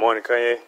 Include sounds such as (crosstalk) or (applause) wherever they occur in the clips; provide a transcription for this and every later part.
morning, Kanye.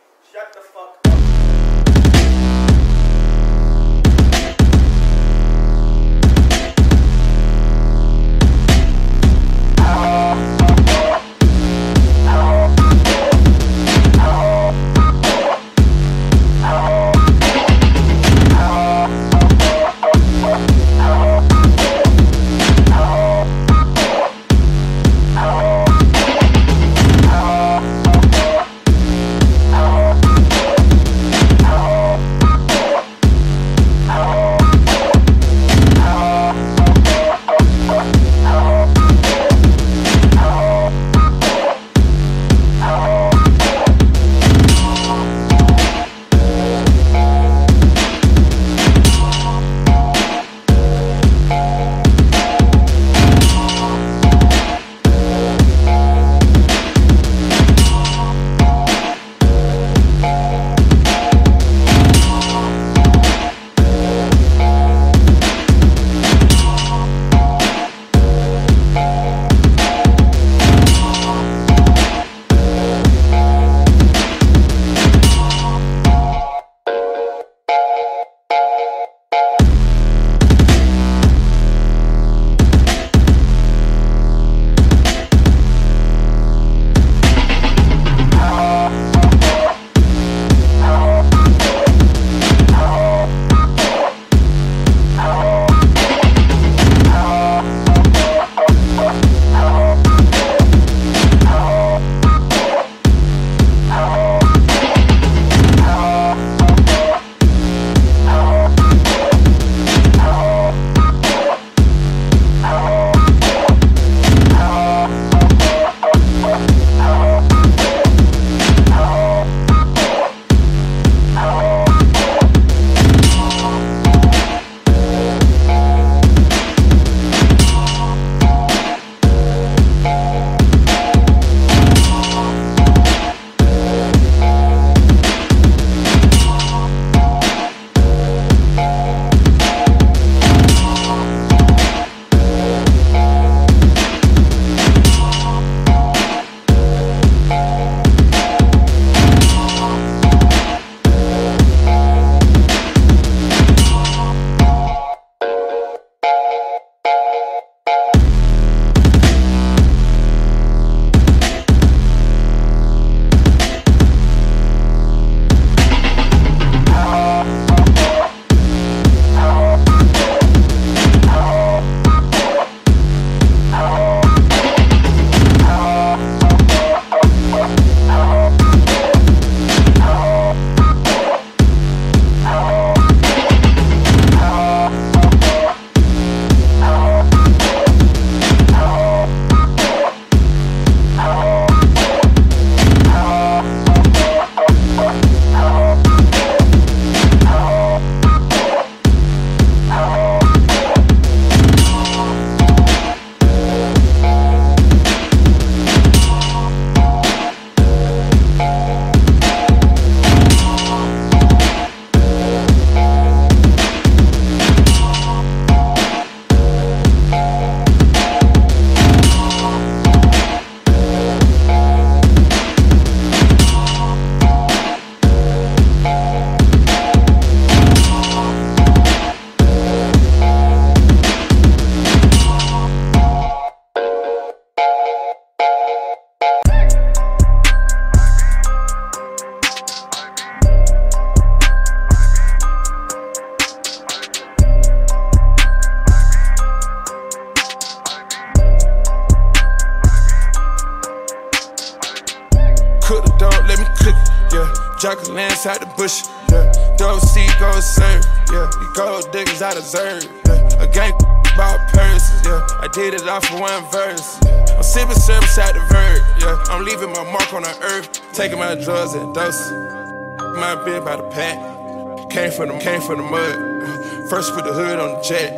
By the pack, came from the came from the mud. First put the hood on the jet,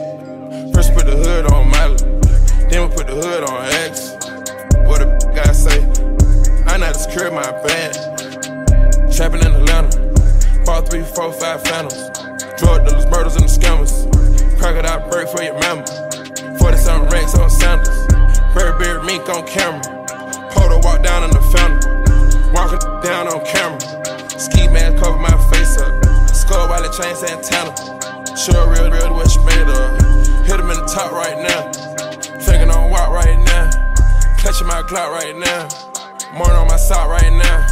first put the hood on Miley, then we put the hood on X. What a guy say? I to secure my band. Trapping in Atlanta. Bought three, four, five phantoms. Drug dealers, murders, and the scammers. Crocodile break for your mama. 40 something racks on sandals. Burberry mink on camera. Poto walk down in the fountain. Walking down on camera. Ski mask cover my face up. Skull while the chain Santana. Sure, real, real, what she made of. Hit him in the top right now. Finger on walk right now. Clutching my Glock right now. Morning on my sock right now.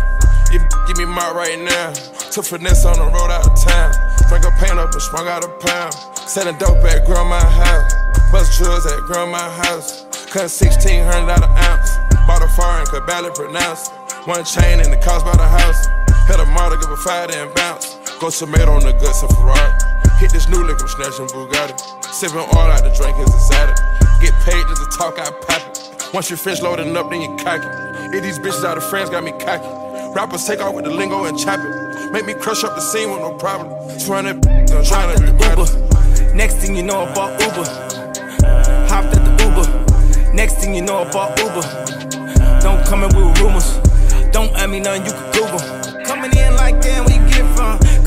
You give me my right now. Took finesse on the road out of town. Drank a paint up and sprung out a pound. Selling dope at grandma's house. Bust drugs at grandma's house. Cut 1600 out an ounce. Bought a foreign, could barely pronounce. One chain and the cost by the house. Hit a model, give a fire, and bounce. Go tomato on the guts of Ferrari. Hit this new lick, I'm snatching Bugatti. Sipping all out the drink is excited. Get paid just to talk, I pop it. Once you finish loading up, then you cock it. Hit these bitches out of friends, got me cocky. Rappers take off with the lingo and chop it. Make me crush up the scene with no problem. Trying to, I'm trying to be Uber. Next thing you know, I bought Uber. Hopped at the Uber. Next thing you know, I bought Uber. Don't come in with rumors. Don't ask me nothing, you can Google.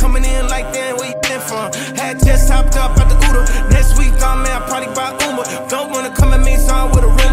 Coming in like that, where you get from? Had just hopped up at the Uber. Next week, I'm at party by Uber. Don't wanna come at me, so I'm with a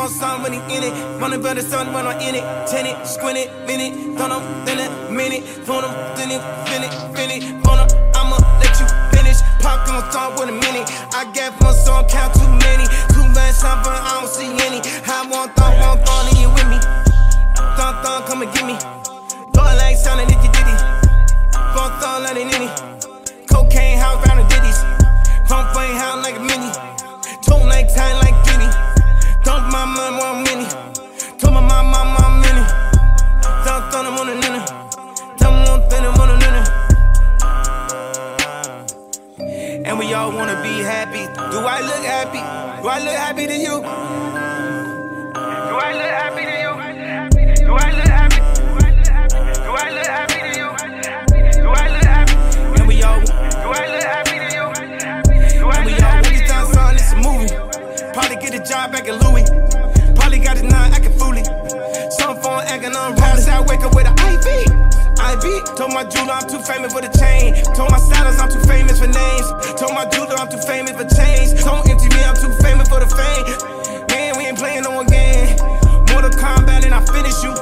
on some when he in it. Wanna build a sun when I'm in it. Tenant, squint it, minute. Don't know, then a minute. Phone him, then it, fin it, fin it. Him, I'ma let you finish. Pop on top with a minute. I get one song, count too many. Too much time, but I don't see any. I want thump, want thump, and you with me. Thump, thump, come and get me. Throw it like sounding did it. Thump, let it in it. Cocaine house round the ditties. Phone flame house like a mini. Tone like time like. Dump my mom one mini. Told my mom, mom, mom mini. Dump on them on the nina. Dump on them on the nina. And we all wanna be happy. Do I look happy? Do I look happy to you? Do I look happy to you? Do I look a job back at Louis. Probably got a nine acting fooly. Some phone acting Probably I wake up with an IV. IV. Told my jeweler I'm too famous for the chain. Told my stylist I'm too famous for names. Told my jeweler I'm too famous for chains. Told MTV I'm too famous for the fame. Man, we ain't playing no game. Mortal Kombat and I finish you.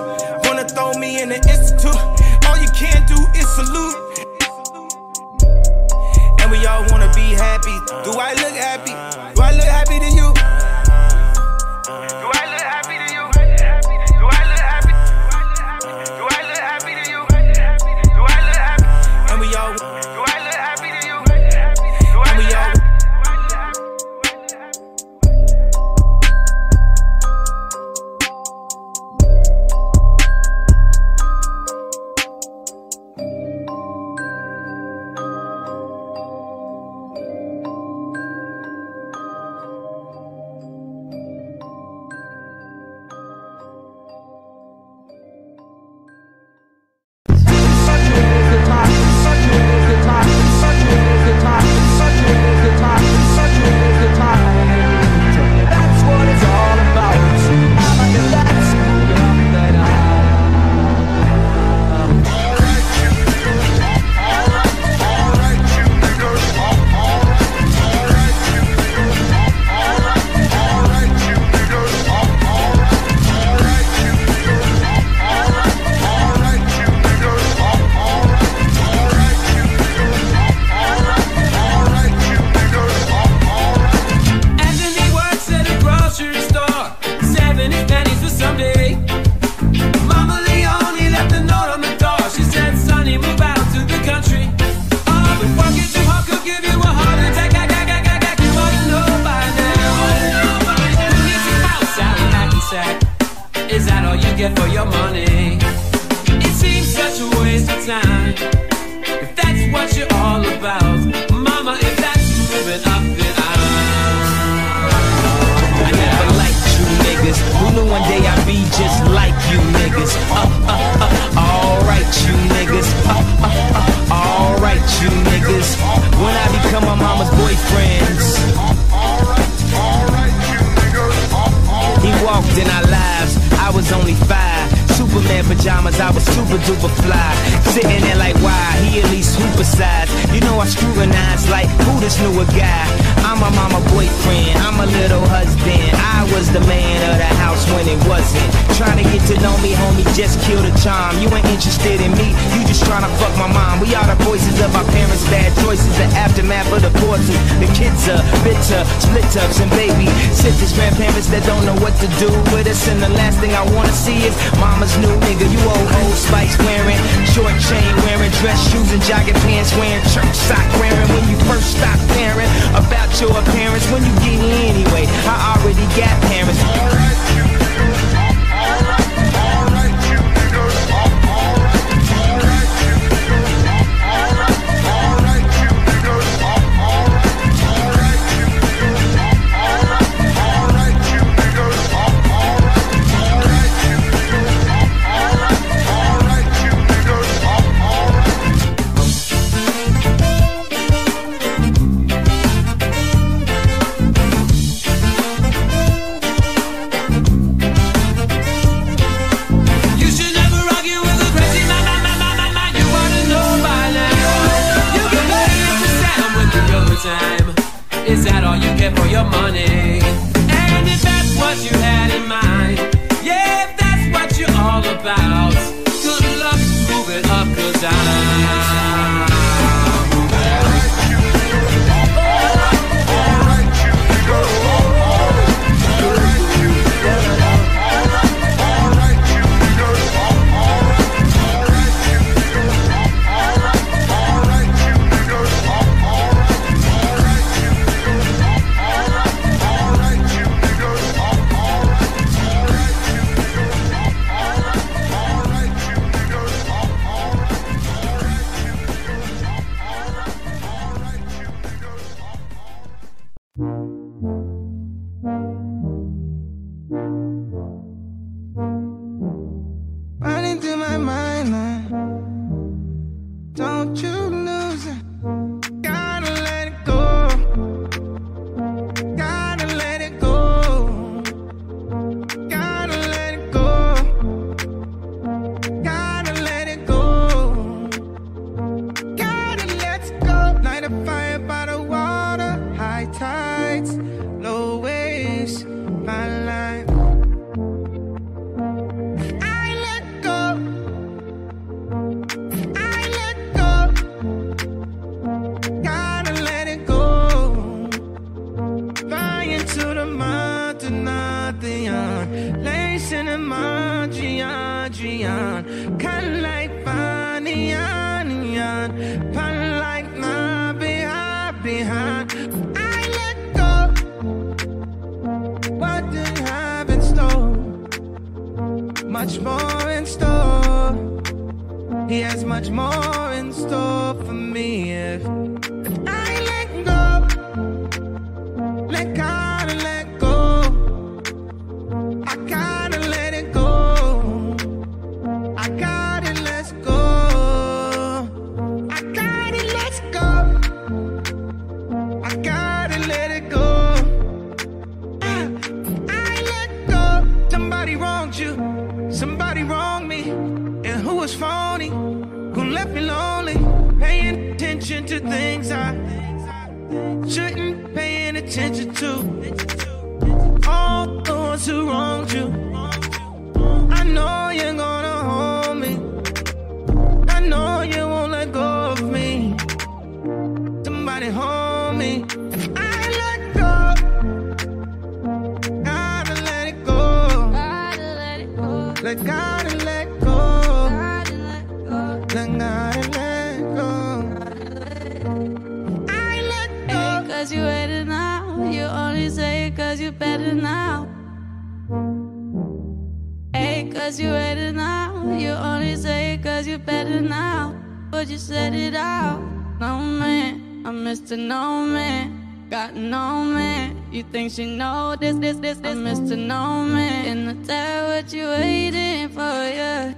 Wanna throw me in the institute. All you can do is salute. And we all wanna be happy. Do I look happy? Do I look happy to you? better now. Hey, cause you're better now. You only say it cause you're better now. But you said it out. No man, I'm Mr. No man. Got no man. You think she know this, this, this, this. Mr. No man. In the tell what you waiting for, yeah.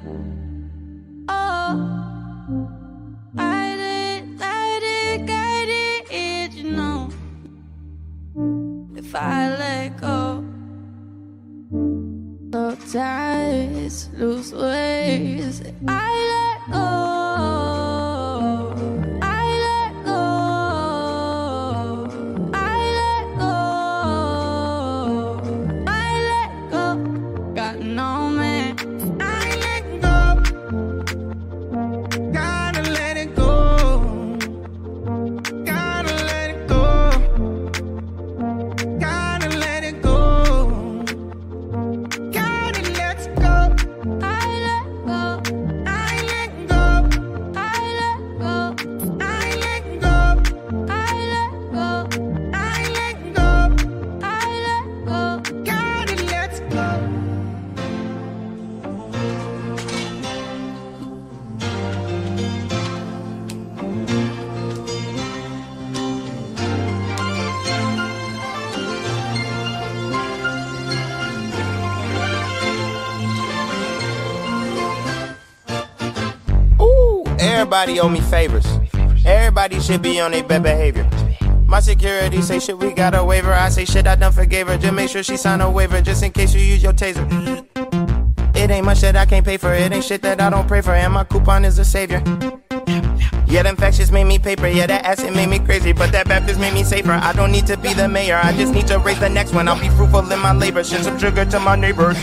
Oh. if I let go. Sometimes lose ways I let go. Everybody owe me favors. Everybody should be on their best behavior. My security say shit, we got a waiver. I say shit, I done forgave her. Just make sure she sign a waiver, just in case you use your taser. It ain't much that I can't pay for. It ain't shit that I don't pray for. And my coupon is a savior. Yeah, them factions made me paper. Yeah, that acid made me crazy. But that Baptist made me safer. I don't need to be the mayor. I just need to raise the next one. I'll be fruitful in my labor. Send some sugar to my neighbors.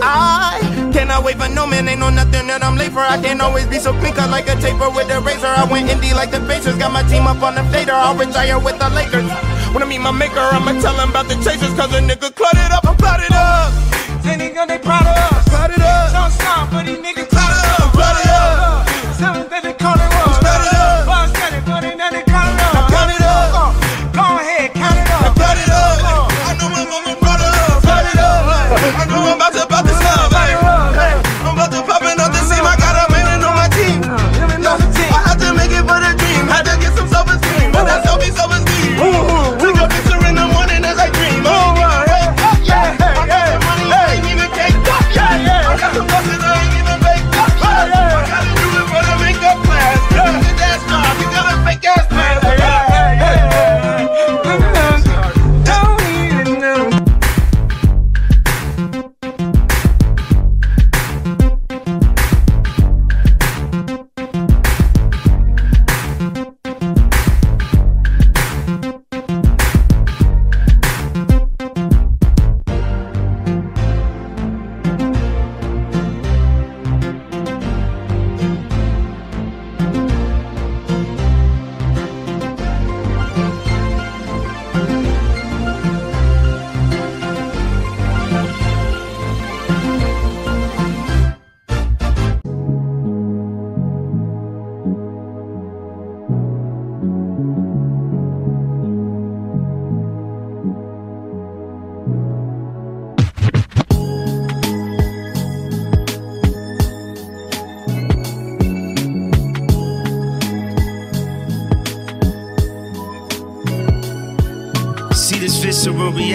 I cannot wait for no man. Ain't no nothing that I'm late for. I can't always be so clean cut like a taper with a razor. I went indie like the Pacers. Got my team up on the fader. I'll retire with the Lakers. When I meet my maker, I'ma tell him about the chasers. Cause a nigga cluttered up. I'm plotted up. Then they gonna they proud of us. Plotted up. Don't stop, but these niggas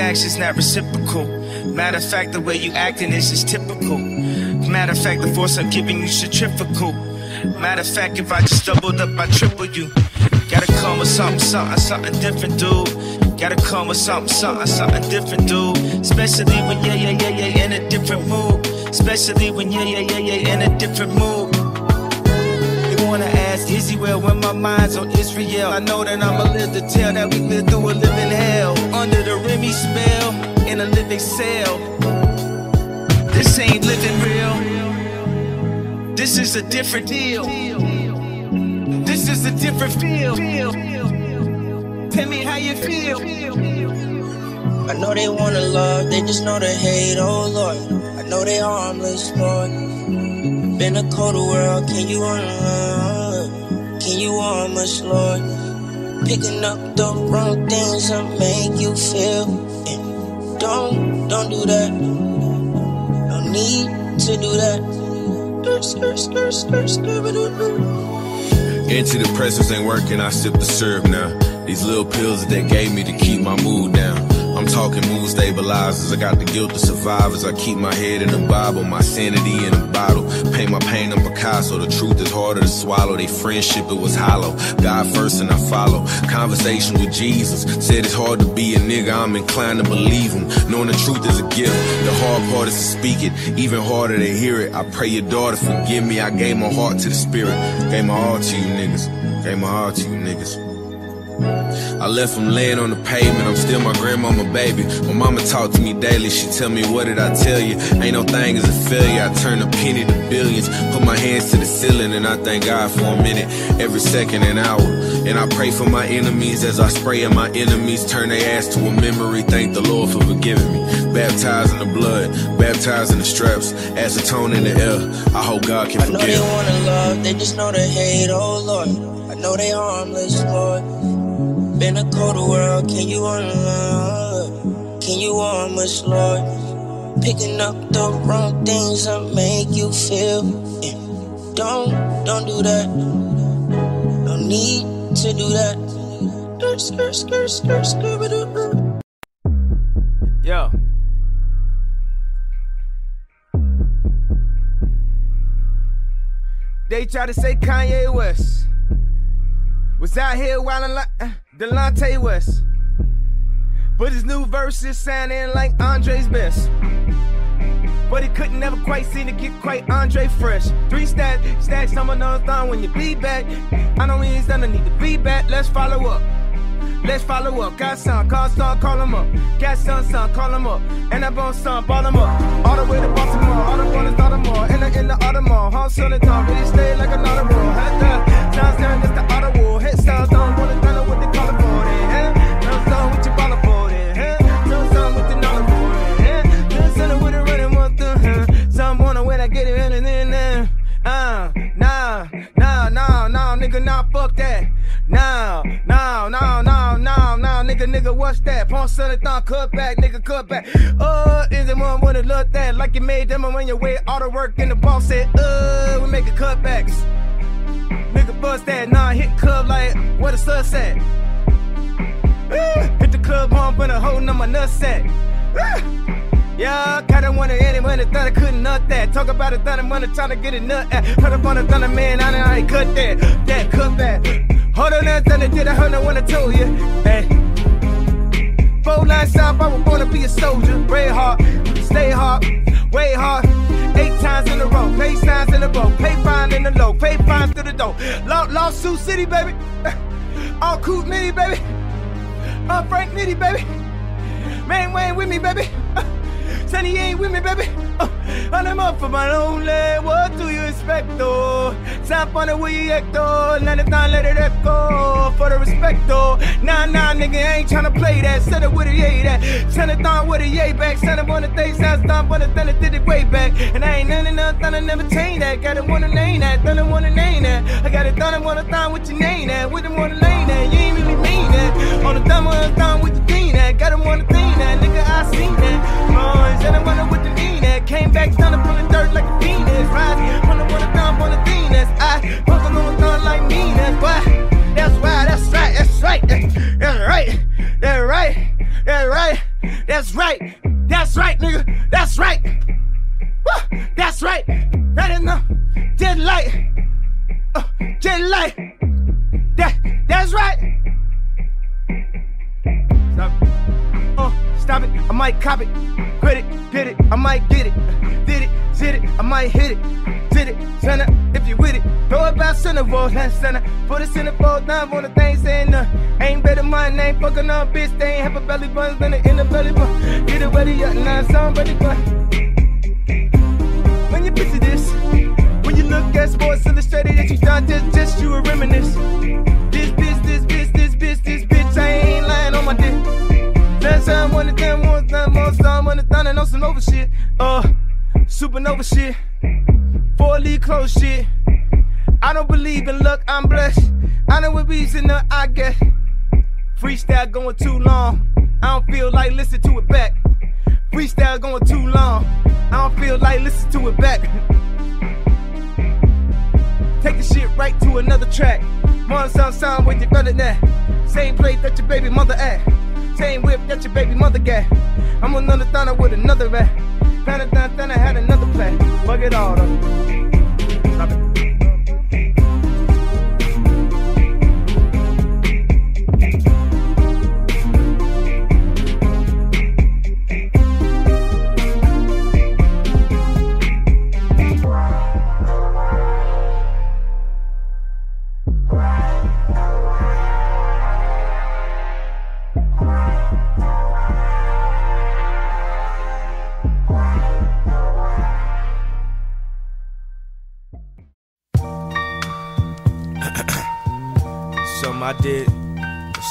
reaction's not reciprocal. Matter of fact, the way you acting is just typical. Matter of fact, the force I'm giving you centrifugal. Matter of fact, if I just doubled up, I triple you. Gotta come with something, something, something different, dude. Gotta come with something, something, something different, dude. Especially when yeah, yeah, yeah, yeah, in a different mood. Especially when yeah, yeah, yeah, yeah, in a different mood. They wanna ask, is he well when my mind's on Israel? I know that I'ma live to tell that we live through a living hell. The spell, in a living cell. This ain't living real. This is a different deal. This is a different feel. Tell me how you feel. I know they wanna love, they just know to hate, oh Lord. I know they harmless, Lord. Been a colder world, can you unlearn? Can you warm us, Lord? Picking up the wrong things that make you feel. And don't, don't do that. No need to do that. Antidepressants ain't working, I sip the syrup now. These little pills that they gave me to keep my mood down. Talking mood stabilizers. I got the guilt of survivors. I keep my head in the Bible, my sanity in a bottle. Paint my pain on Picasso. The truth is harder to swallow. They friendship, it was hollow. God first and I follow. Conversation with Jesus. Said it's hard to be a nigga. I'm inclined to believe him. Knowing the truth is a gift. The hard part is to speak it. Even harder to hear it. I pray your daughter forgive me. I gave my heart to the spirit. Gave my heart to you niggas. Gave my heart to you niggas. I left him laying on the pavement, I'm still my grandmama baby. My mama talk to me daily, she tell me, what did I tell you? Ain't no thing is a failure, I turn a penny to billions. Put my hands to the ceiling and I thank God for a minute, every second and hour. And I pray for my enemies as I spray at my enemies, turn their ass to a memory. Thank the Lord for forgiving me. Baptized in the blood, baptized in the straps, acetone in the air. I hope God can I know forgive they wanna love, they just know they hate, oh Lord. I know they harmless, Lord. Been a colder world, can you unlearn? Can you warm us, Lord? Picking up the wrong things that make you feel. Yeah. Don't, don't do that. No need to do that. Yo. They try to say Kanye West was out here wildin' like uh, Delonte West. But his new verse is sounding like Andre's best. But he couldn't never quite seem to get quite Andre fresh. Three stacks, stacks on another thumb when you be back. I know he ain't done, I need to be back. Let's follow up. Let's follow up. Got some, call son, call him up. Got some, son, call him up. And that bone son, ball him up. All the way to Baltimore, all the one is Baltimore. In the, in the Audemars, home son and tongue, really stay like an audible. Had the sounds down, it's the audible. Hit sounds down, wanna done fuck that. Now, now, now, now, nah, nah, nigga, nigga, what's that? Pawn son and thon, cut back, nigga, cut back. Uh, is it one wanna look that? Like you made them when you way all the work and the boss said, uh, we making cutbacks. Nigga, bust that, nah, hit club like, where the sus at? Uh, hit the club bump and a hole on my nutsack. Uh, yeah, kinda wanna anyone that thought I couldn't nut that. Talk about it, thought I'm gonna try to get a nut at. Put up on a thunder man, I know I ain't cut that. That, cut that. Hold on, that thunder, did I heard no one I told you? Hey. Four lines south, I was born to be a soldier. Pray hard, stay hard, way hard. Eight times in a row, pay signs in a row, pay fine in the low, pay fine through the door. Law, lawsuit city, baby. (laughs) All cool mini, baby. All Frank Nitti, baby. Man Wayne with me, baby. (laughs) Sonny ain't with me, baby. Uh, and I'm up for my lonely. What do you expect, though? Tap on the way act, though. Let it down, let it echo. For the respect, though. Nah, nah, nigga, I ain't tryna play that. Set it with a yay that. Send it down with a yay back. Send it on the sounds down, but it done it did it way back. And I ain't none nothing, I never change that. Got it wanna name that, it wanna name that. I got it done, I wanna down with your name that. With them wanna lane that. You ain't really mean that. On the dumb one, down with the dean that. Got him wanna thing that. Nigga, I seen that. That's right, that's right, nigga, that's right, Woo, that's right, is enough, dead light, uh, light, that, that's right. Stop it. Uh, stop it, I might cop it, quit it, get it, I might get it, did it, did it, I might hit it, did it, center, if you with it, throw it back center, roll that center, put it center, fall down on the thing saying uh, ain't better mine, ain't fucking up, bitch, they ain't have a belly then in the now some ready. When you picture this, when you look at Sports Illustrated, that you thought this, just you a reminisce. This, this, this, this, this, this, this, bitch, I ain't lying on my dick. Last time one of them one time more time on the thunder on some over shit. Uh supernova shit. Four lead close shit. I don't believe in luck, I'm blessed. I know what reason that I get. Freestyle going too long. I don't feel like listen to it back. Freestyle going too long. I don't feel like listen to it back. Take the shit right to another track. One sound sound with your brother that. Same place that your baby mother at. Same whip that your baby mother got. I'm another thunder with another rat. Panathon thunder had another play. Bug it all though.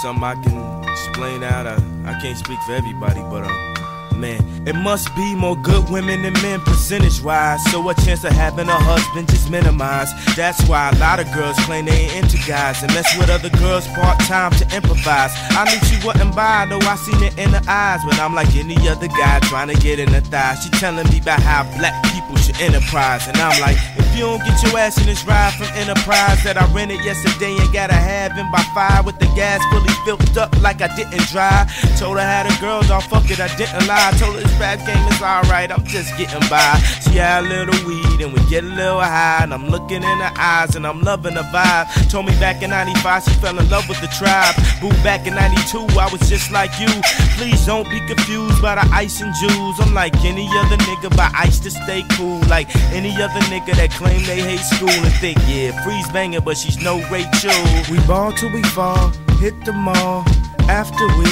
Something I can explain out. I, I can't speak for everybody, but uh, man, it must be more good women than men percentage wise. So a chance of having a husband just minimized. That's why a lot of girls claim they ain't into guys and mess with other girls part time to improvise. I knew she wasn't by, though I seen it in her eyes. But I'm like any other guy trying to get in the thighs. She telling me about how black people should enterprise, and I'm like, you don't get your ass in this ride from Enterprise that I rented yesterday and gotta have by five with the gas fully filled up like I didn't drive. Told her how the girls all fuck it, I didn't lie. Told her this rap game is alright, I'm just getting by. She had a little weed and we get a little high. And I'm looking in her eyes and I'm loving the vibe. Told me back in 95 she fell in love with the tribe. Boo back in 92, I was just like you. Please don't be confused by the ice and jewels. I'm like any other nigga by ice to stay cool. Like any other nigga that claim they hate school and think, yeah, freeze banging, but she's no Rachel. We ball till we fall, hit the mall. After we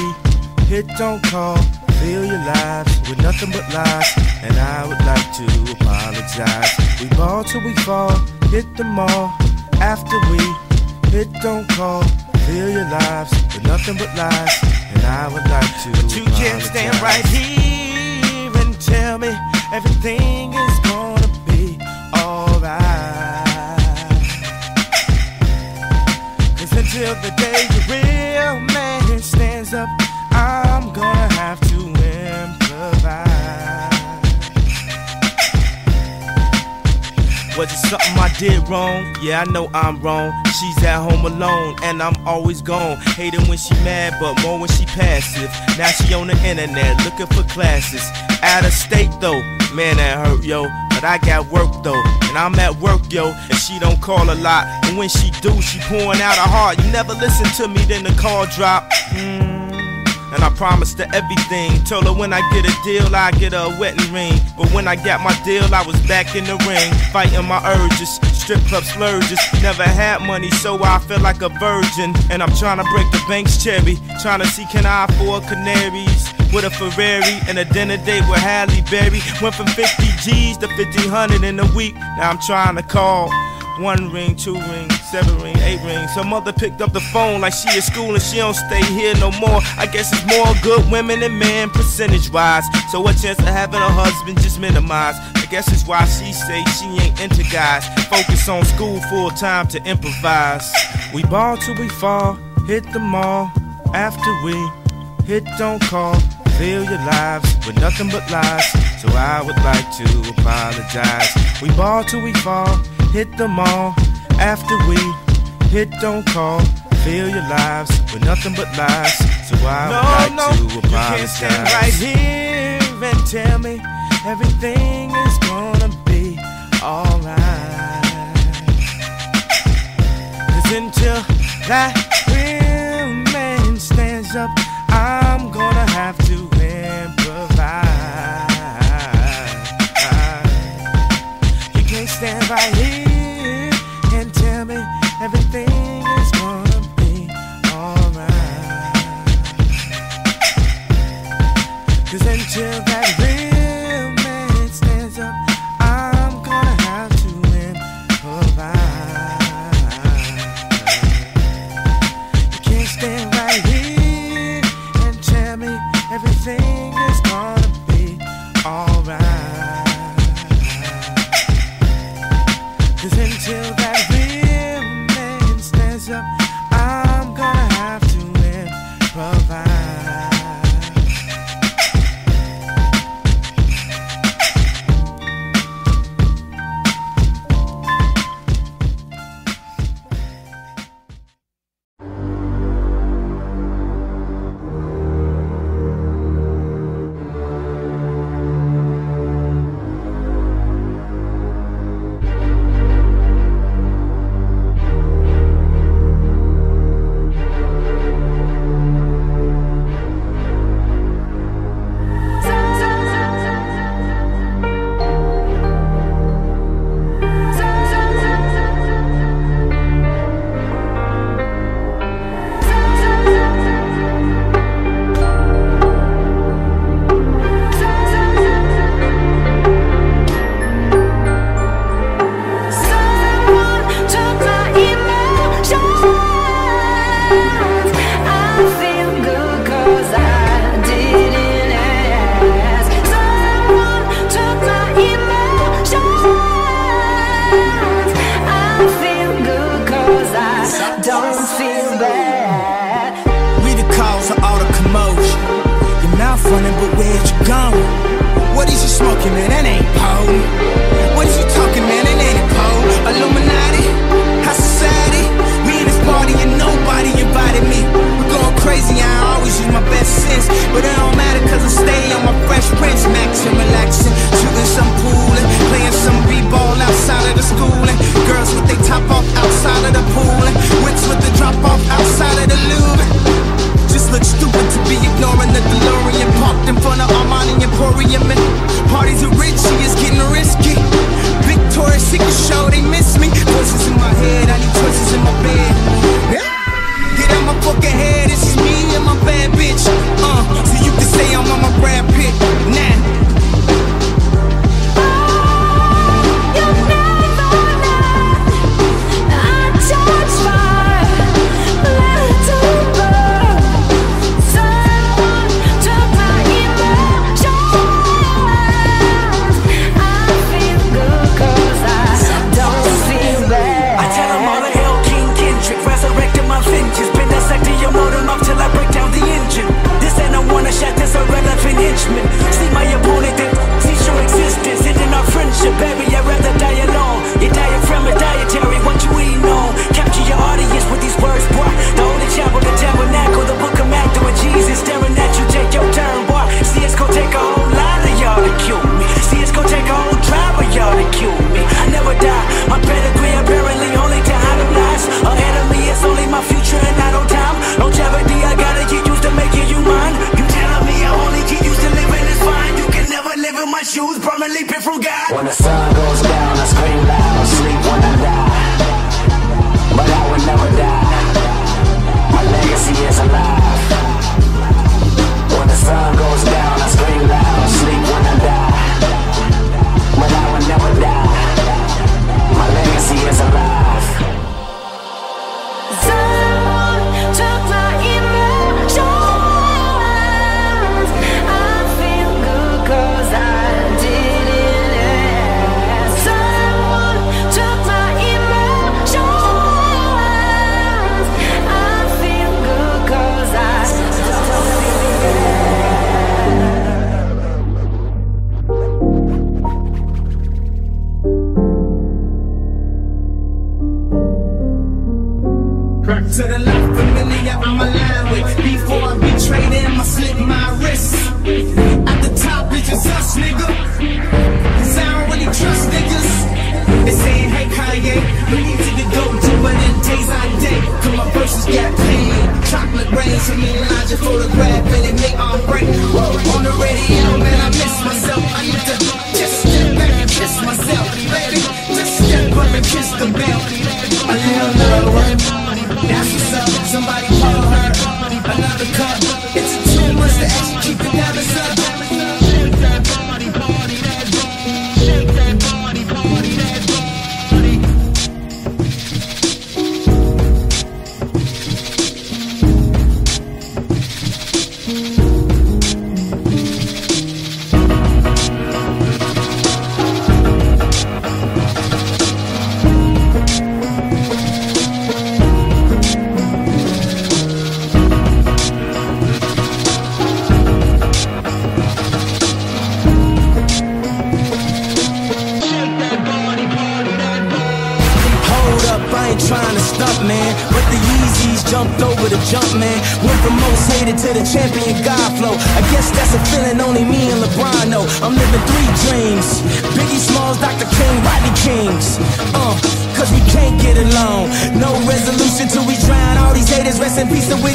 hit, don't call. Fill your lives with nothing but lies, and I would like to apologize. We ball till we fall, hit the mall. After we hit, don't call. Fill your lives with nothing but lies, and I would like to. But you can't stand right here and tell me everything is gonna be alright. Cause until the day the real man stands up, I'm gonna have to improvise. Was it something I did wrong? Yeah, I know I'm wrong. She's at home alone, and I'm always gone. Hating when she mad, but more when she passive. Now she on the internet looking for classes. Out of state though, man that hurt yo. But I got work though, and I'm at work yo. And she don't call a lot, and when she do, she pouring out her heart. You never listen to me, then the call drop. Hmm. And I promised her everything. Told her when I get a deal, I get her a wedding ring. But when I got my deal, I was back in the ring, fighting my urges. Strip club splurges. Never had money, so I feel like a virgin. And I'm trying to break the bank's cherry. Trying to see can I afford canaries with a Ferrari and a dinner date with Halle Berry. Went from 50 G's to 1500 in a week. Now I'm trying to call. One ring, two ring, seven ring, eight rings. Her mother picked up the phone like she at school and she don't stay here no more. I guess it's more good women than men, percentage wise. So what chance of having a husband just minimized? I guess it's why she say she ain't into guys. Focus on school full time to improvise. We ball till we fall, hit the mall. After we hit, don't call. Fill your lives with nothing but lies. So I would like to apologize. We ball till we fall, hit the mall. After we hit, don't call. Fill your lives with nothing but lies. So I No, would like no, to you can't stand right here and tell me everything is gonna be alright. Cause until that real man stands up, I'm gonna have to improvise. You can't stand right here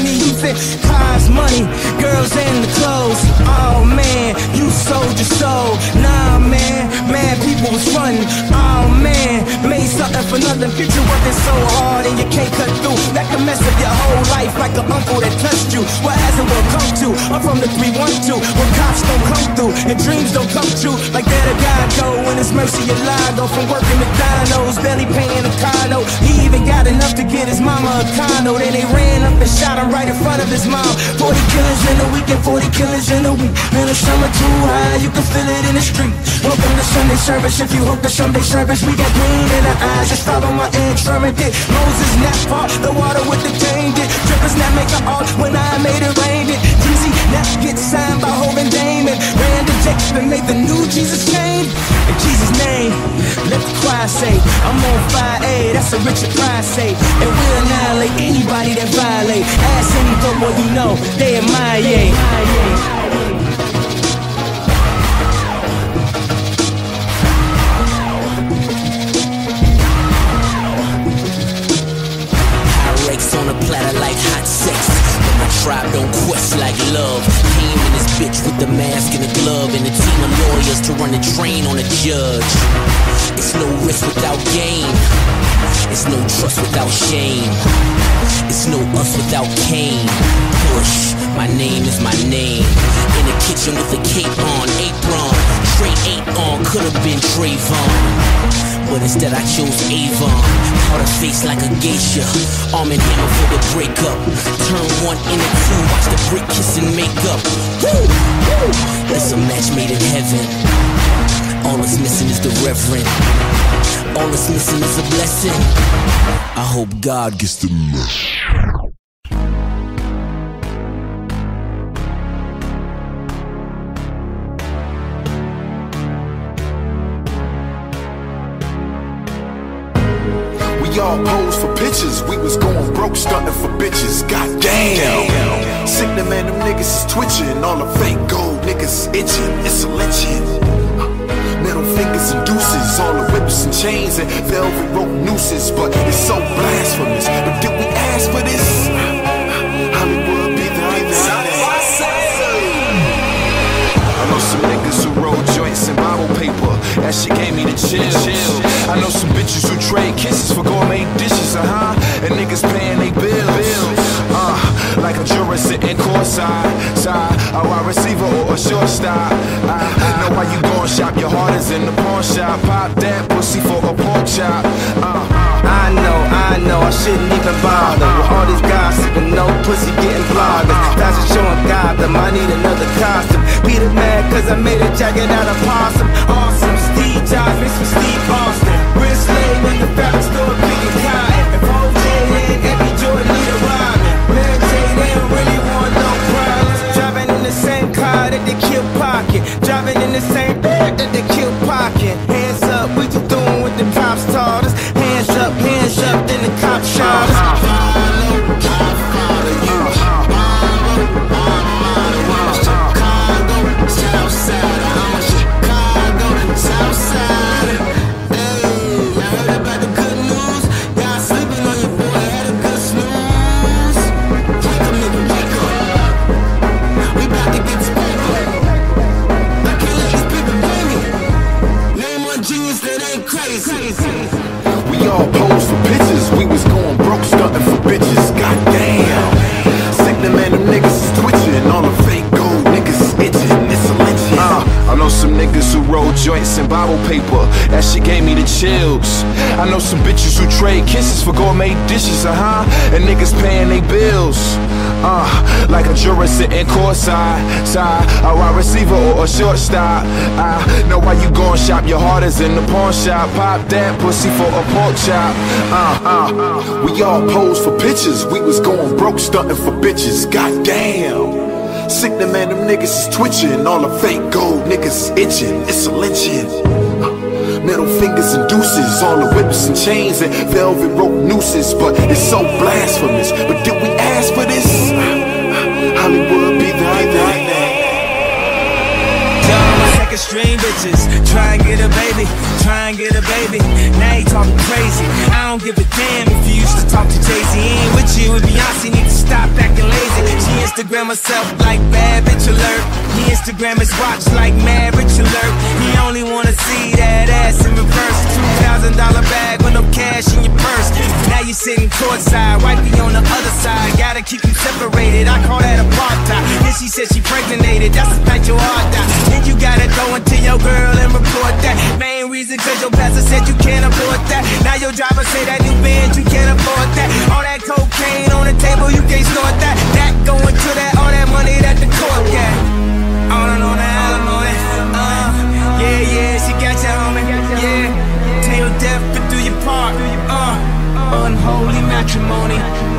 me fit prize money, girls and the clothes. Oh man, you sold your soul. Nah, man mad, people was running. Oh man, made something for nothing. Future working so hard and you can't cut through. That can mess up your whole life like an uncle that touched you. Well, as it will come to, I'm from the 312. Where cops don't come through and dreams don't come true. Like that a guy go when it's mercy and lie. Go from working with dinos, barely paying a condo. He even got enough to get his mama a condo. Then they ran up and shot him right in front of his mom. 40 killers in a week and 40 killers in a week. Man, the summer too high, you can feel it in the street. Welcome to Sunday service, if you hope to Sunday service We got pain in our eyes, just follow my instrument. Did Moses not fall? the water with the change, did Drippers not make an art. When I made it rain it. Jeezy not get signed by Hogan Damon. Randy Jackson made the new Jesus name. In Jesus name, let the choir say I'm on fire, that's a Richard Pryor say. And we annihilate anybody that violate. Ask any boy you know, they admire, yeah. Platter sex. But my tribe don't quest like love. Came in this bitch with the mask and the glove and a team of lawyers to run the train on a judge. It's no risk without gain. It's no trust without shame. It's no us without Cain. Push, my name is my name. In the kitchen with a cape on, apron. Straight eight on, could've been Trayvon. But instead I chose Avon. Caught her face like a geisha. Arm and hammer for the breakup. Turn one into two. Watch the brick kiss and make up. Woo! Woo! It's a match made in heaven. All that's missing is the reverend. All that's missing is a blessing. I hope God gets the mess. We all posed for pictures. We was going broke, stunting for bitches. God damn. Sick the man, them niggas is twitching. All the fake gold niggas itching. It's a lynching. Middle fingers and deuces. All the whips and chains and velvet rope nooses. But it's so blasphemous. But did we ask for this? Hollywood be the I know some niggas who roll joints in Bible paper. That shit gave me the chills. I know some bitches who trade kisses for gourmet dishes, uh huh. And niggas paying they bills. Uh, like a juror sitting courtside, side, a wide receiver or a shortstop. I, I know why you gon' shop. Your heart is in the pawn shop. Pop that pussy for a pork chop. Uh, I know, I know, I shouldn't even bother with all this gossip and no pussy getting bloggers. Fashion showing Gotham, I need another costume. Peter mad cause I made a jacket out of possum. Awesome, Steve Jobs mixed Steve Austin. Driving in the same car that they kill pocket. Chills. I know some bitches who trade kisses for gourmet dishes, uh huh. And niggas paying they bills. Uh, like a juror sitting courtside, side, a wide receiver or a shortstop. I know why you gon' shop. Your heart is in the pawn shop. Pop that pussy for a pork chop. Uh, uh. We all posed for pictures. We was going broke, stunting for bitches. Goddamn. Sick the man, them niggas is twitching. All the fake gold niggas is itching. It's a lynching. Middle fingers and deuces, all the whips and chains and velvet rope nooses. But it's so blasphemous. But did we ask for this? Hollywood be the Y'all string bitches. Try and get a baby, try and get a baby. Now you talking crazy. I don't give a damn if you used to talk to Jay Z. Ain't with you with Beyonce, need to stop acting lazy. She Instagram herself like bad bitch alert. He Instagram his watch like mad rich alert. He only wanna see that ass in reverse. Thousand dollar bag with no cash in your purse. Now you sitting courtside, wifey on the other side. Gotta keep you separated. I call that apartheid. Then she said she pregnated. That's the night your heart died. Then you gotta go into your girl and report that. Main reason cause your pastor said you can't afford that. Now your driver say that new Benz you can't afford that. All that cocaine on the table you can't snort that. That going to that all that money that the court got. All on the alimony. Uh, yeah, yeah, she got unholy matrimony.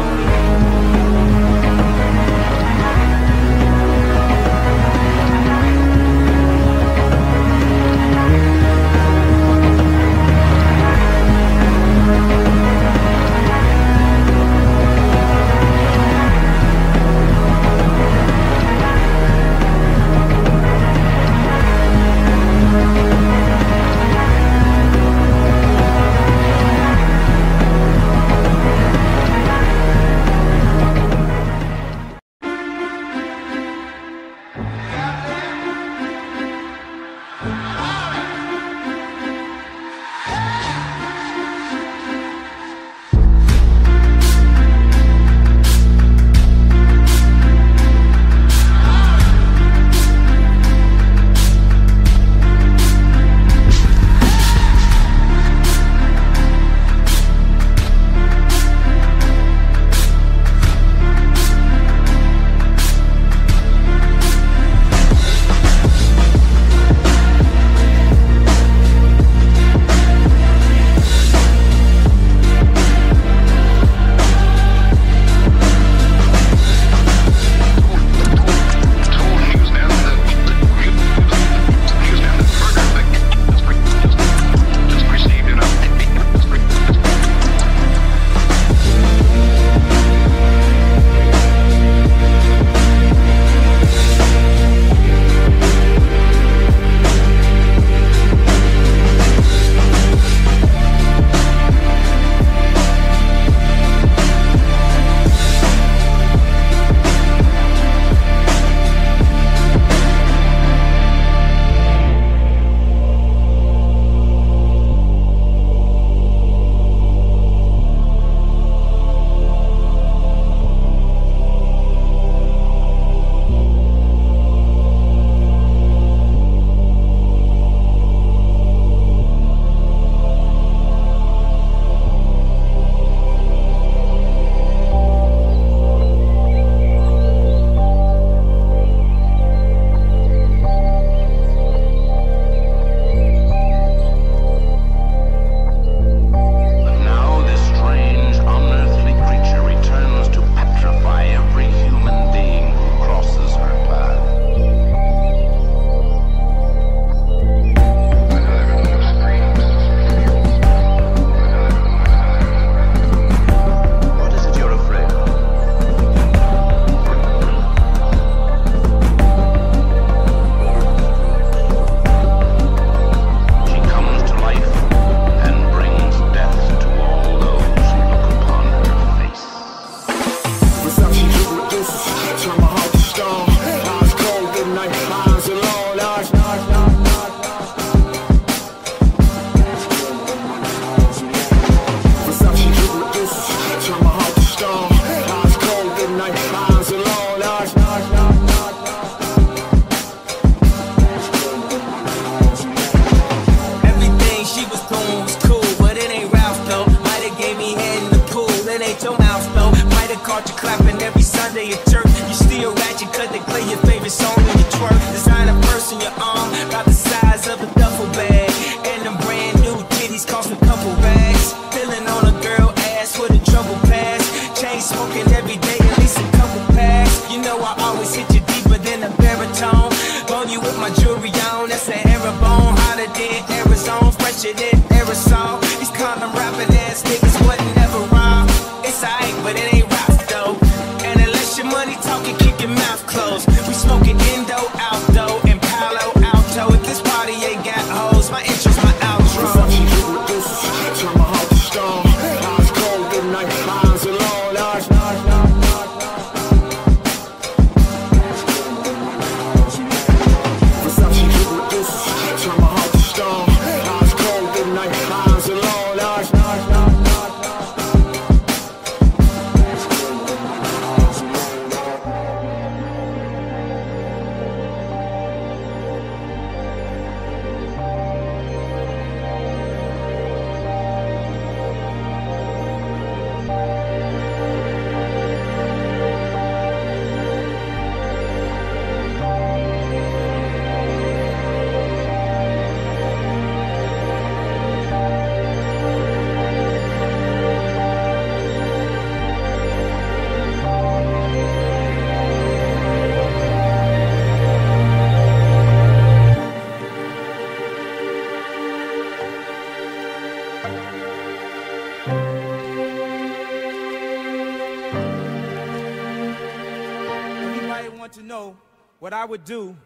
would do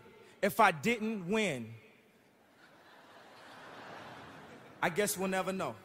if I didn't win. I guess we'll never know.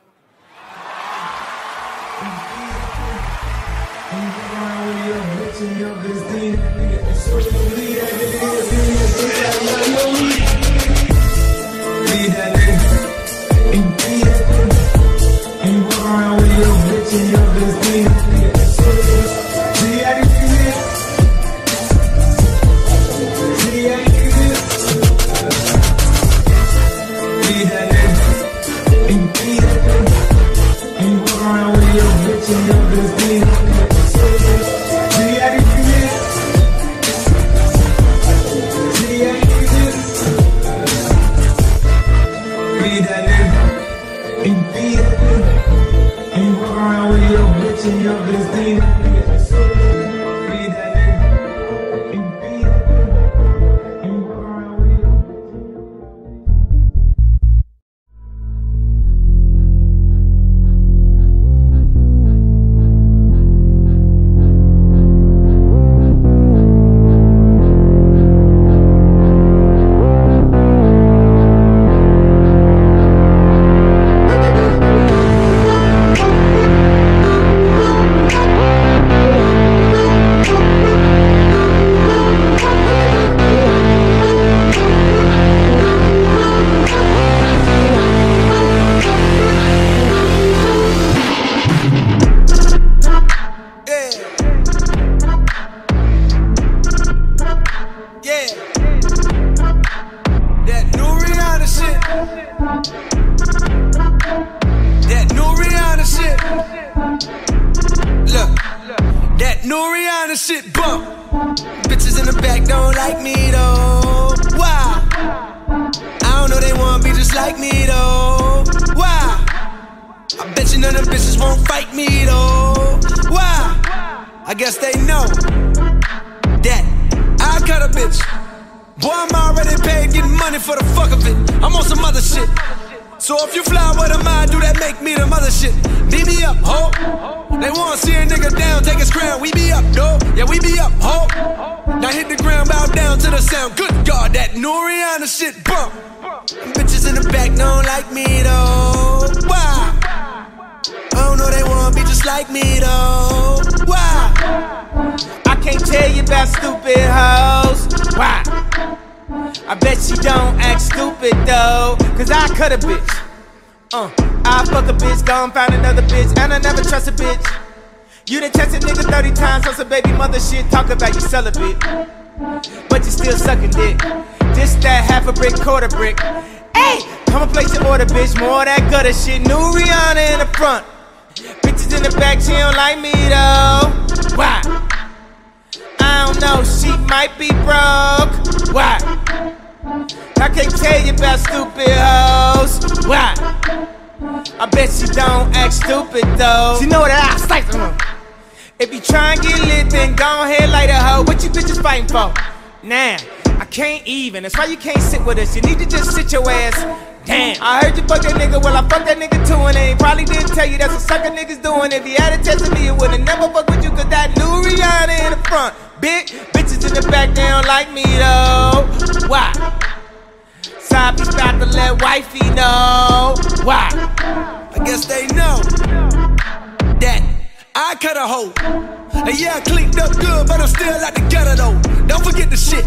celibate. Can't. That's why you can't sit with us. You need to just sit your ass. Damn, I heard you fuck that nigga. Well, I fuck that nigga too, and they probably didn't tell you that's what sucker niggas doing. If he had a test of me, it would've never fuck with you, cause that new Rihanna in the front. Bitch, bitches in the back, they don't like me though. Why? Side about to let wifey know. Why? I guess they know that I cut a hoe. And yeah, I clicked up good, but I'm still at the gutter though. Don't forget the shit.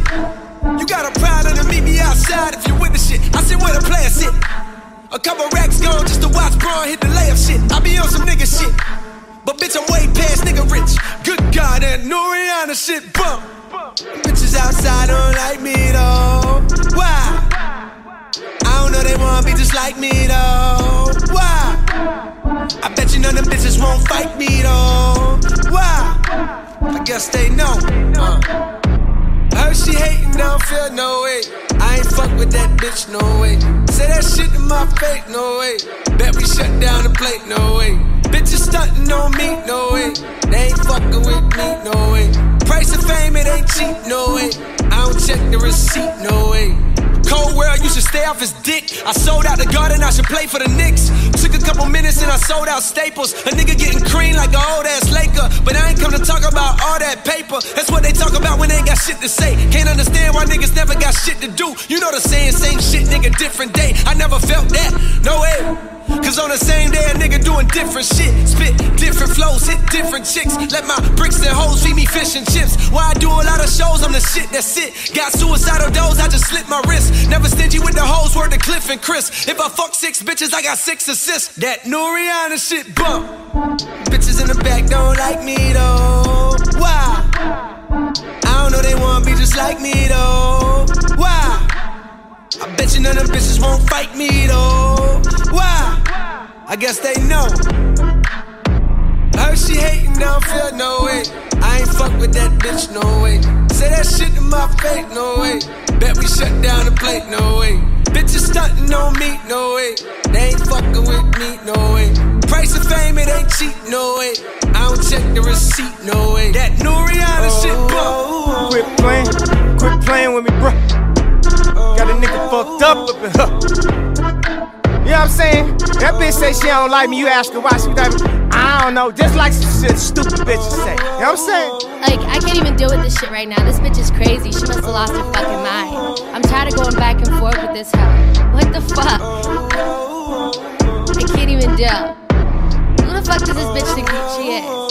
You got a problem to meet me outside if you with the shit. I sit where the players sit. A couple racks gone just to watch Bron hit the layup shit. I be on some nigga shit. But bitch, I'm way past nigga rich. Good God, that new Rihanna shit bump. Bitches outside don't like me though. Why? I don't know they wanna be just like me though. Why? I bet you none of them bitches won't fight me though. Why? I guess they know. Uh. Heard she hating, don't feel no way. I ain't fuck with that bitch, no way. Say that shit to my face, no way. Bet we shut down the plate, no way. Bitches stunting on me, no way. They ain't fucking with me, no way. Price of fame, it ain't cheap, no way. I don't check the receipt, no way. Cold world, you should stay off his dick. I sold out the garden, I should play for the Knicks. Took a couple minutes and I sold out staples. A nigga getting cream like an old ass Laker. But I ain't come to talk about all that paper. That's what they talk about when they ain't got shit to say. Can't understand why niggas never got shit to do. You know the saying, same shit, nigga, different day. I never felt that, no way. Cause on the same day, a nigga doing different shit. Spit different flows, hit different chicks. Let my bricks and hoes feed me fish and chips. Why I do a lot of shows, I'm the shit that's it. Got suicidal doors, I just slit my wrist. Never stingy with the hoes, word to Cliff and Chris. If I fuck six bitches, I got six assists. That new Rihanna shit bump. Bitches in the back don't like me though. Why? I don't know they wanna be just like me though. Why? I bet you none of them bitches won't fight me though. Why? I guess they know. I heard she hating, don't feel no way. I ain't fuck with that bitch, no way. Say that shit to my face, no way. Bet we shut down the plate, no way. Bitches stunting on me, no way. They ain't fucking with me, no way. Price of fame, it ain't cheap, no way. I don't check the receipt, no way. That new Rihanna oh, shit, oh, bro. Oh, quit playing, quit playing with me, bro. Got a nigga fucked up up in her. You know what I'm saying? That bitch say she don't like me. You ask her why she like me. I don't know. Just like some shit stupid bitches say. You know what I'm saying? Like, I can't even deal with this shit right now. This bitch is crazy. She must have lost her fucking mind. I'm tired of going back and forth with this hoe. What the fuck? I can't even deal. Who the fuck does this bitch think she is?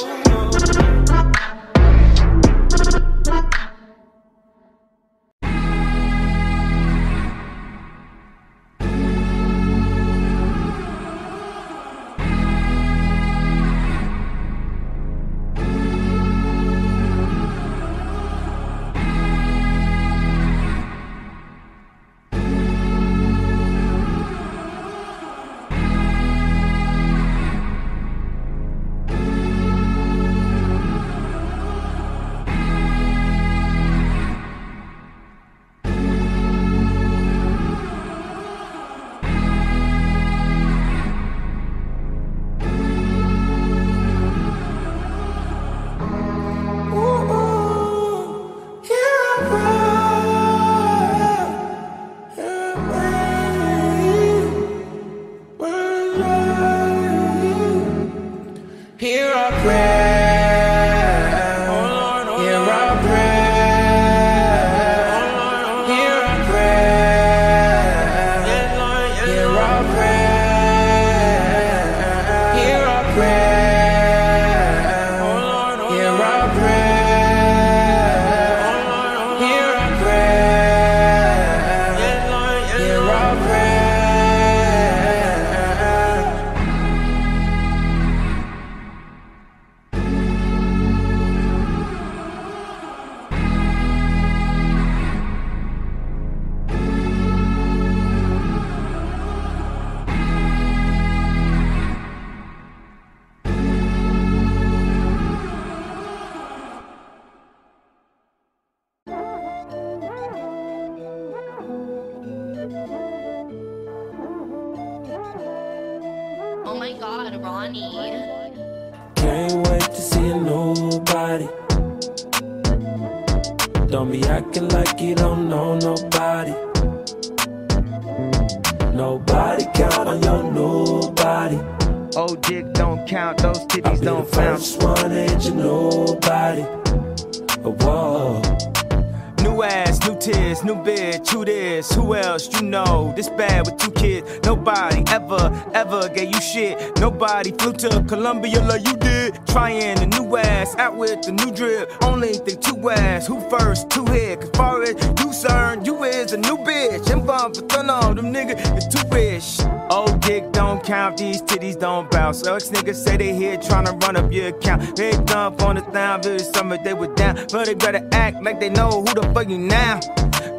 Ex niggas say they here tryna run up your account. They dump on the town, this summer they were down. But they better act like they know who the fuck you now.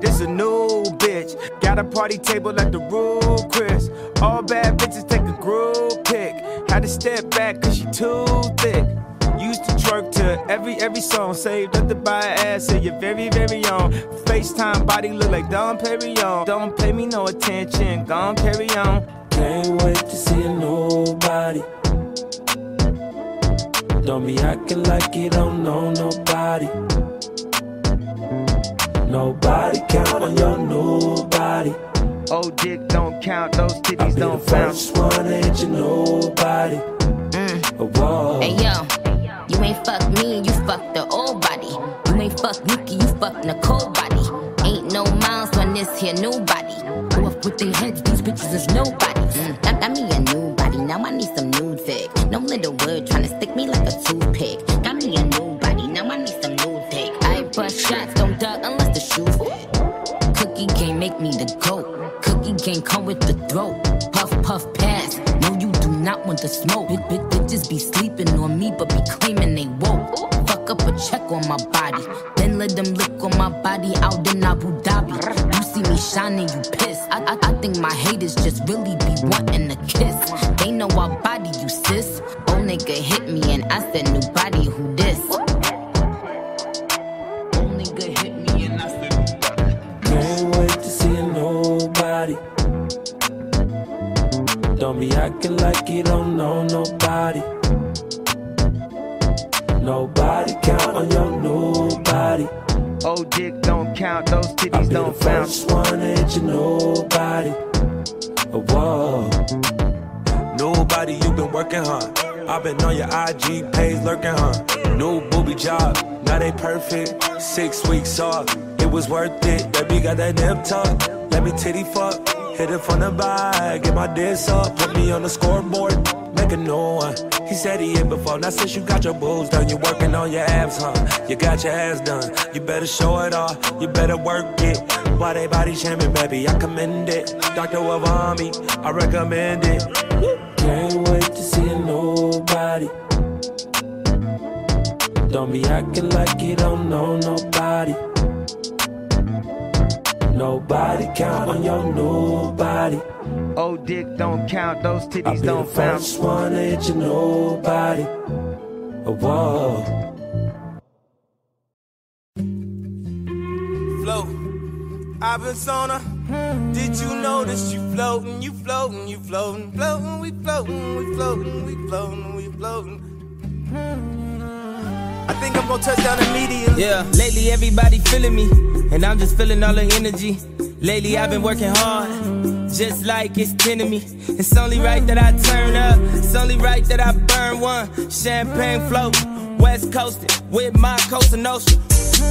This a new bitch. Got a party table at the Ruth's Chris. All bad bitches take a group pic. Had to step back cause she too thick. Used to twerk to every every song. Saved up to buy ass so you're very, very on. FaceTime body look like Dom Perignon. Don't pay me no attention, gone carry on. Can't wait to see a nobody. Don't be acting like you don't know nobody. Nobody count on your nobody. Old dick don't count, those titties the don't count. first one ain't you nobody. Mm. Oh, whoa. Hey yo, you ain't fuck me, you fuck the old body. You ain't fuck Nikki, you fuck Nicole body. Ain't no miles on this here new body. Go up with their heads, these bitches is nobodies. Mm. That, that me a new body, now I need some nude fic. No little word tryna stick me like a toothpick. Got me a new body, now I need some nude fic. I bust shots, don't duck unless the shoe fit. Cookie game make me the goat. Cookie game come with the throat. Puff puff pass. No, you do not want the smoke. Big big bitches be sleeping on me, but be claiming they woke. Fuck up a check on my body, then let them lick on my body out in Abu Dhabi. You see me shining, you piss. I, I, I think my haters just really be wanting a kiss. They know I body nigga hit me and I said, new body, who this? Old nigga hit me and I said, Can't wait to see nobody. Don't be acting like you don't know nobody. Nobody count on your nobody. Old dick don't count, those titties don't count. First one ain't you nobody. Whoa. Nobody, you been working hard. I've been on your IG page lurking, huh? New booby job, now they perfect. Six weeks off, it was worth it. Baby got that nip tuck, let me titty fuck. Hit it from the back, get my diss up, put me on the scoreboard, make a new one. He said he hit before, now since you got your boobs done, you working on your abs, huh? You got your ass done, you better show it off, you better work it. Why they body shaming, baby? I commend it. Dr. Miami, I recommend it. Can't wait to see a nobody. Don't be acting like you don't know nobody. Nobody count on your nobody. Oh, dick don't count, those I'll titties be don't count. first one ain't you nobody. Whoa. float. I've been sauna. Did you notice you floating, you floating, you floating, floating, we floating, we floating, we floating, we floating. I think I'm gonna touch down immediately. Yeah, lately everybody feeling me, and I'm just feeling all the energy. Lately I've been working hard, just like it's 10 of me. It's only right that I turn up, it's only right that I burn one. Champagne float, west coasting, with my coastal notion.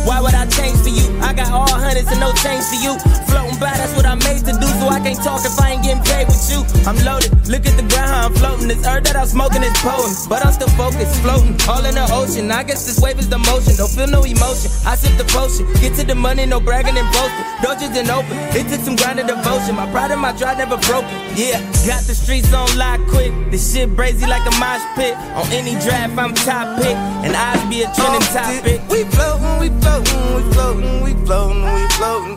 Why would I change for you? I got all hundreds and no change for you. Floating by, that's what I'm made to do, so I can't talk if I ain't getting paid with you. I'm loaded, look at the ground how I'm floating. This earth that I'm smoking is potent, but I'm still focused, floating, all in the ocean. I guess this wave is the motion, don't feel no emotion. I sip the potion, get to the money, no bragging and boasting. Dojas and open, it took some grinding devotion. My pride and my drive never broken. Yeah, got the streets on lock quick. This shit brazy like a mosh pit. On any draft, I'm top pick, and I'd be a trending topic. We floating, we floating, we floating, we floating, we floating.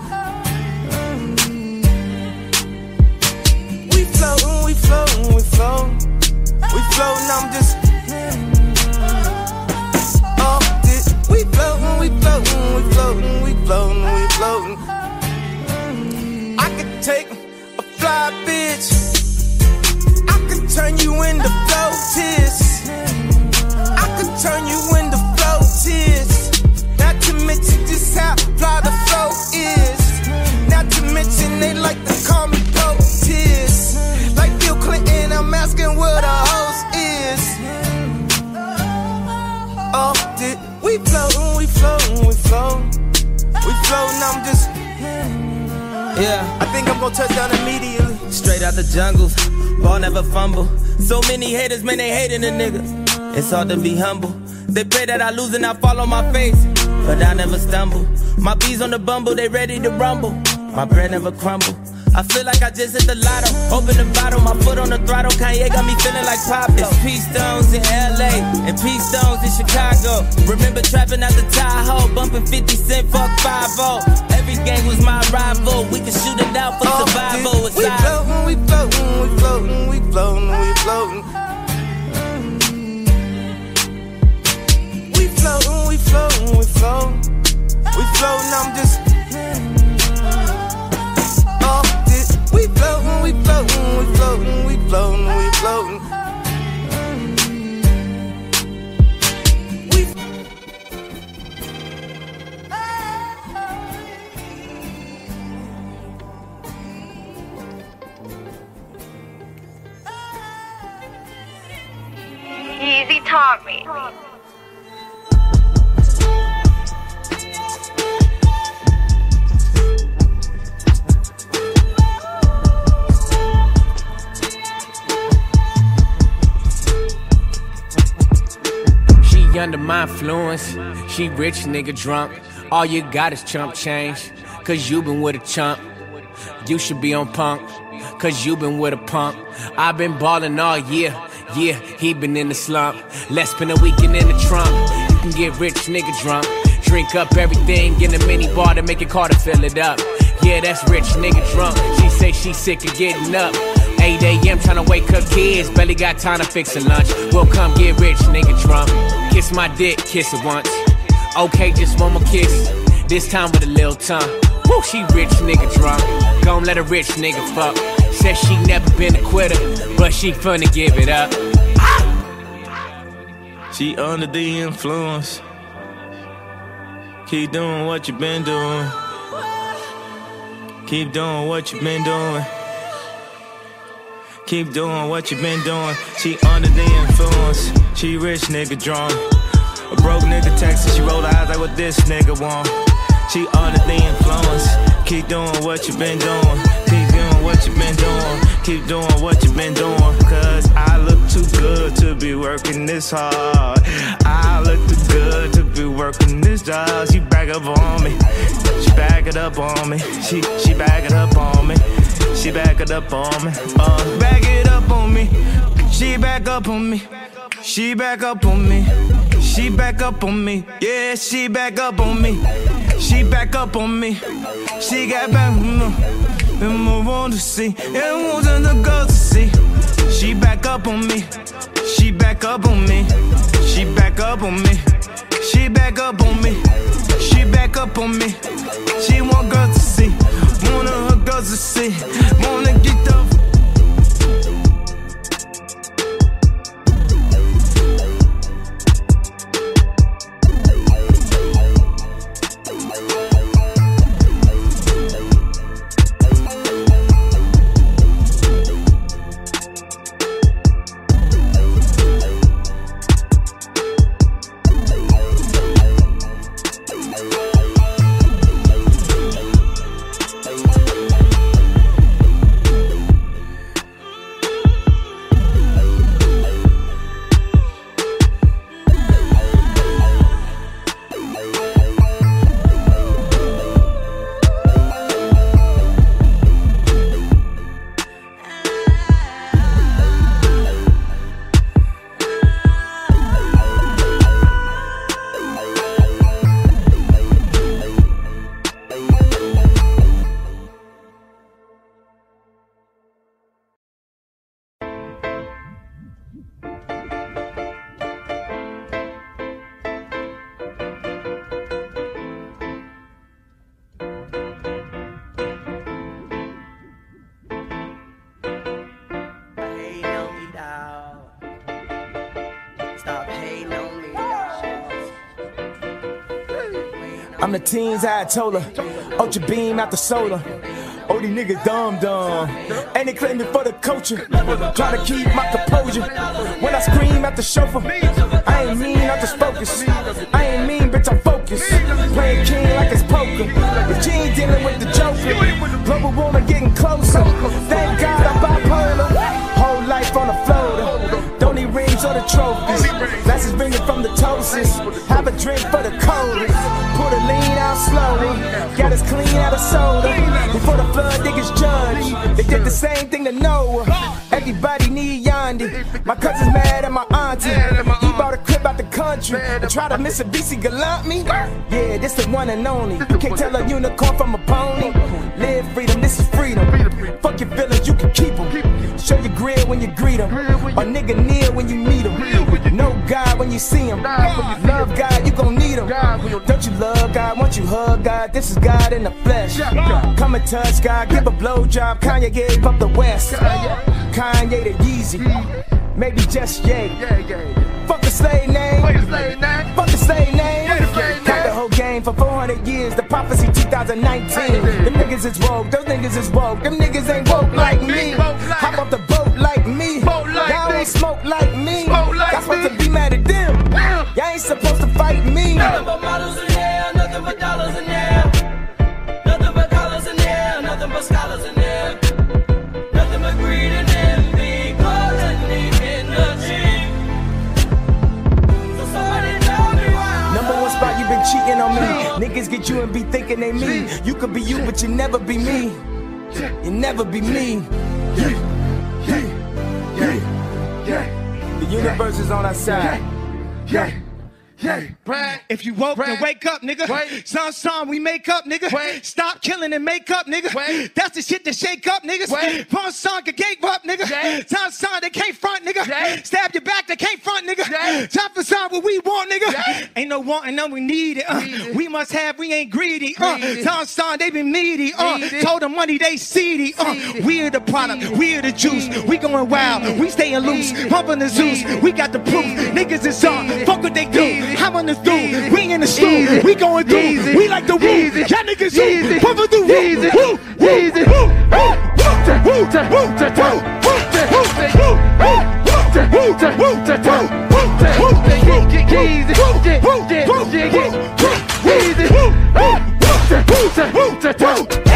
We floating, we floating, we floating. We floating, I'm just off this. We floating, we floating, we floating, we floating, we floating. I could take a fly, bitch. I could turn you into floaties. I could turn you into how fly the flow is. Not to mention they like to call me dope. Like Bill Clinton, I'm asking where the hoes is. Oh, did we floatin', we floatin', we floatin', we floatin'. I'm just. Yeah, I think I'm gonna touch down immediately. Straight out the jungle, ball never fumble. So many haters, man, they hating the niggas. It's hard to be humble. They pray that I lose and I fall on my face but I never stumble. My bees on the bumble, they ready to rumble. My bread never crumble. I feel like I just hit the lotto. Open the bottle, my foot on the throttle. Kanye got me feeling like Pablo. It's P Stones in LA and P Stones in Chicago. Remember trapping at the Tahoe, bumping 50 Cent, fuck 5 Every gang was my rival. We can shoot it out for oh, survival. It's We floating, we floating, we floating, we floating, we floating. Floating, we floating, we floating. We floating, I'm just. Oh, this. We floating, we floating, we floating, we floating, we floating. Easy Tommy. Under my influence. She rich, nigga drunk. All you got is chump change. Cause you been with a chump. You should be on punk. Cause you been with a punk. i been ballin' all year. Yeah, he been in the slump. Let's spend a weekend in the trunk. You can get rich, nigga drunk. Drink up everything in a mini bar to make it car to fill it up. Yeah, that's rich, nigga drunk. She say she sick of getting up. 8 a.m. tryna wake up kids, barely got time to fix a lunch. We'll come get rich, nigga drunk. Kiss my dick, kiss it once. Okay, just one more kiss. This time with a little tongue. Woo, she rich, nigga drunk. Gon' let a rich nigga fuck. Said she never been a quitter, but she finna give it up. She under the influence. Keep doing what you been doing. Keep doing what you been doing. Keep doing what you been doing. She under the influence. She rich nigga drunk. A broke nigga texting. She roll her eyes like what this nigga want. She under the influence. Keep doing what you been doing. Keep doing what you been doing. Keep doing what you been doing. Cause I look too good to be working this hard. I look too good to be working this job. She back up on me. She back it up on me. She she back it up on me. She back it up on me. Uh, back it up on me. She back up on me. She back up on me. She back up on me. Yeah, she back up on me. She back up on me. She got back on me. And I want to see. And I want the girls to see. She back up on me. She back up on me. She back up on me. She back up on me. She back up on me. She want girls to see. Want girls to see. I'm the teens I. Ultra beam out the soda. Oh, these niggas dumb dumb. And they claim me for the culture. Try to keep my composure. When I scream at the chauffeur, I ain't mean, I just focus. I ain't mean, bitch, I'm focused. Playing king like it's poker. But you ain't dealing with the joker. Global warming getting closer. Thank God I'm bipolar. Whole life on the floater. Trophies. Glasses bringing from the toasters. Have a drink for the coldest. Put a lean out slowly. Got us clean out of soda. Before the flood, niggas judge. They did the same thing to Noah. Everybody need Yandhi. My cousin's mad at my auntie. He bought a crib out the country. And try to miss a BC gallant me. Yeah, this the one and only. You can't tell a unicorn from a pony. Live freedom, this is freedom. Fuck your feelings, you can keep them. Show your grill when you greet them. A nigga near when you God when you see him. Love God, you gon' need him. Don't you love God? Once you hug God, this is God in the flesh. Come and touch God, give a blowjob. Kanye gave up the West. Kanye the Yeezy. Maybe just Ye. Fuck the slave name. Fuck the slave name. Got the whole game for 400 years. The prophecy 2019. Them niggas is woke. Those niggas is woke. Them niggas ain't woke like me. Hop off the boat like me. Smoke like me. Y'all supposed to be mad at them. Y'all ain't supposed to fight me. Nothing but models in here, nothing but dollars in here. Nothing but dollars in here, nothing but scholars in here. Nothing but greed and envy, colony energy. So somebody tell me why. Number one spot, you been cheating on me. Niggas get you and be thinking they me. You could be you, but you never be me. You never be me. The universe is on our side. Yeah. Yeah, Brad. If you woke, then wake up, nigga. Wait. Some song we make up, nigga. Wait. Stop killing and make up, nigga. Wait. That's the shit that shake up, niggas. Wait. One song can gave up, nigga. Yeah. Some song they can't front, nigga. Yeah. Stab your back, they can't front, nigga. Yeah. Time for song what we want, nigga. Yeah. Ain't no wanting, no we need it. Uh. Need it. We must have, we ain't greedy. Uh. Some song they been meaty. Uh. Told them money they seedy. Uh. We're the product, we're the juice. We going wild, we staying loose. Pumping the Zeus, we got the proof. Niggas is on, fuck what they do. I'm on the through, we in the stool, we going through, we like the woo. Y'all niggas who, pumping through, woo, woo, woo, woo, woo, woo, You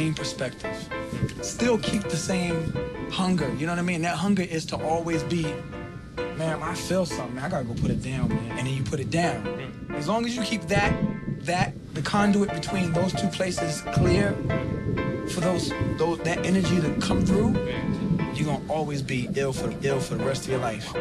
same perspective. Still keep the same hunger. You know what I mean? That hunger is to always be, man, I feel something. I gotta go put it down, man. And then you put it down. Mm. As long as you keep that, that the conduit between those two places clear for those, those that energy to come through, you're gonna always be ill for ill for the rest of your life.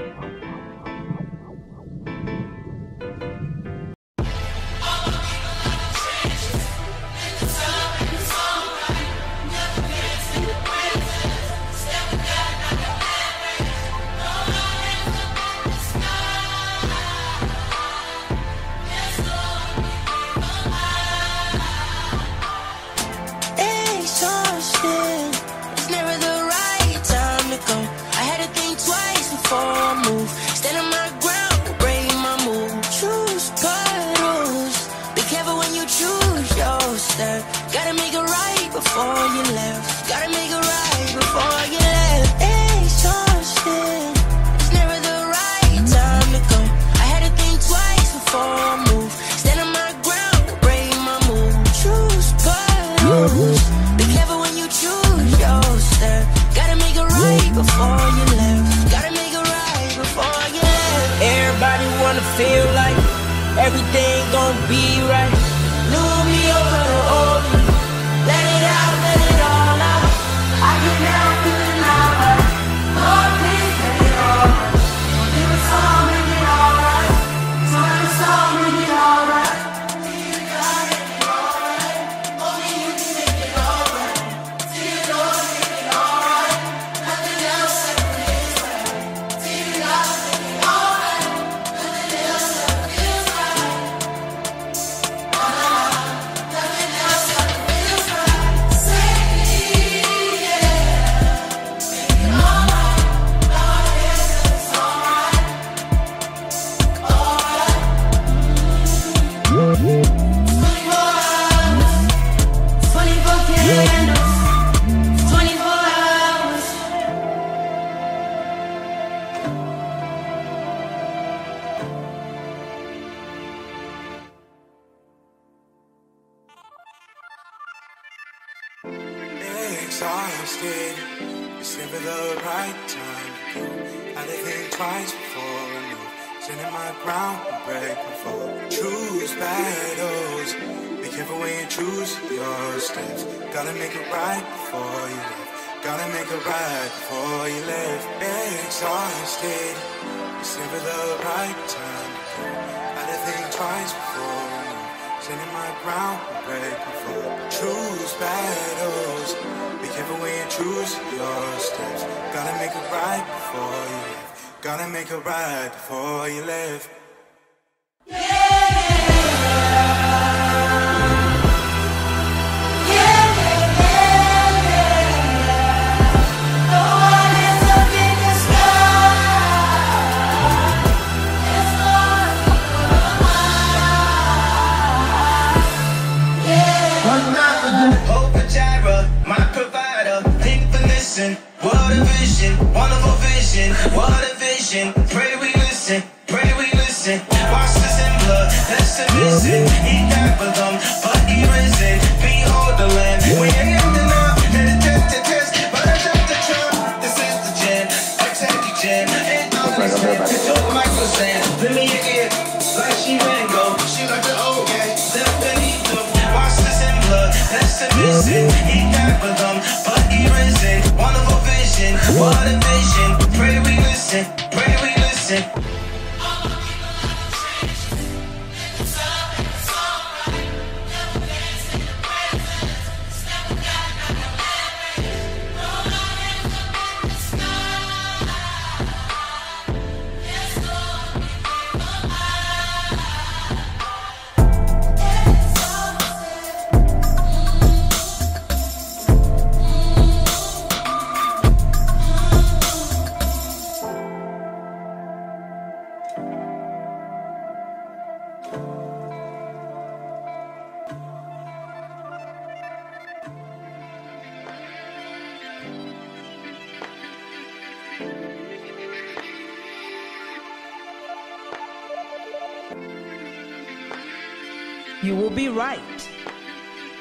Exhausted. It's never the right time to go. I did think twice before I knew. Standing my ground and break fall. Choose battles. Be careful when you choose your steps. Gotta make it right before you leave. Gotta make it right before you leave. Exhausted. It's never the right time Standing my ground and break my fall. Choose battles. Be careful when you choose your steps. Gotta make it right before you leave. Gotta make it right before you leave. Vision, wonderful vision. What a vision. Pray we listen, pray we listen. Wash this in blood, that's the mission. He died for them, but he risen. Behold the land. We ain't in the now, and the test the test. But I took the trump. This is the. I take the gen. Ain't no understand. Told Michael saying, let me hear it. Like she ran go. She like the old guy. Left beneath them. Wash this in blood, that's the mission. He died for them, but he risen. Wonderful vision, what a vision. Pray we listen, pray we listen.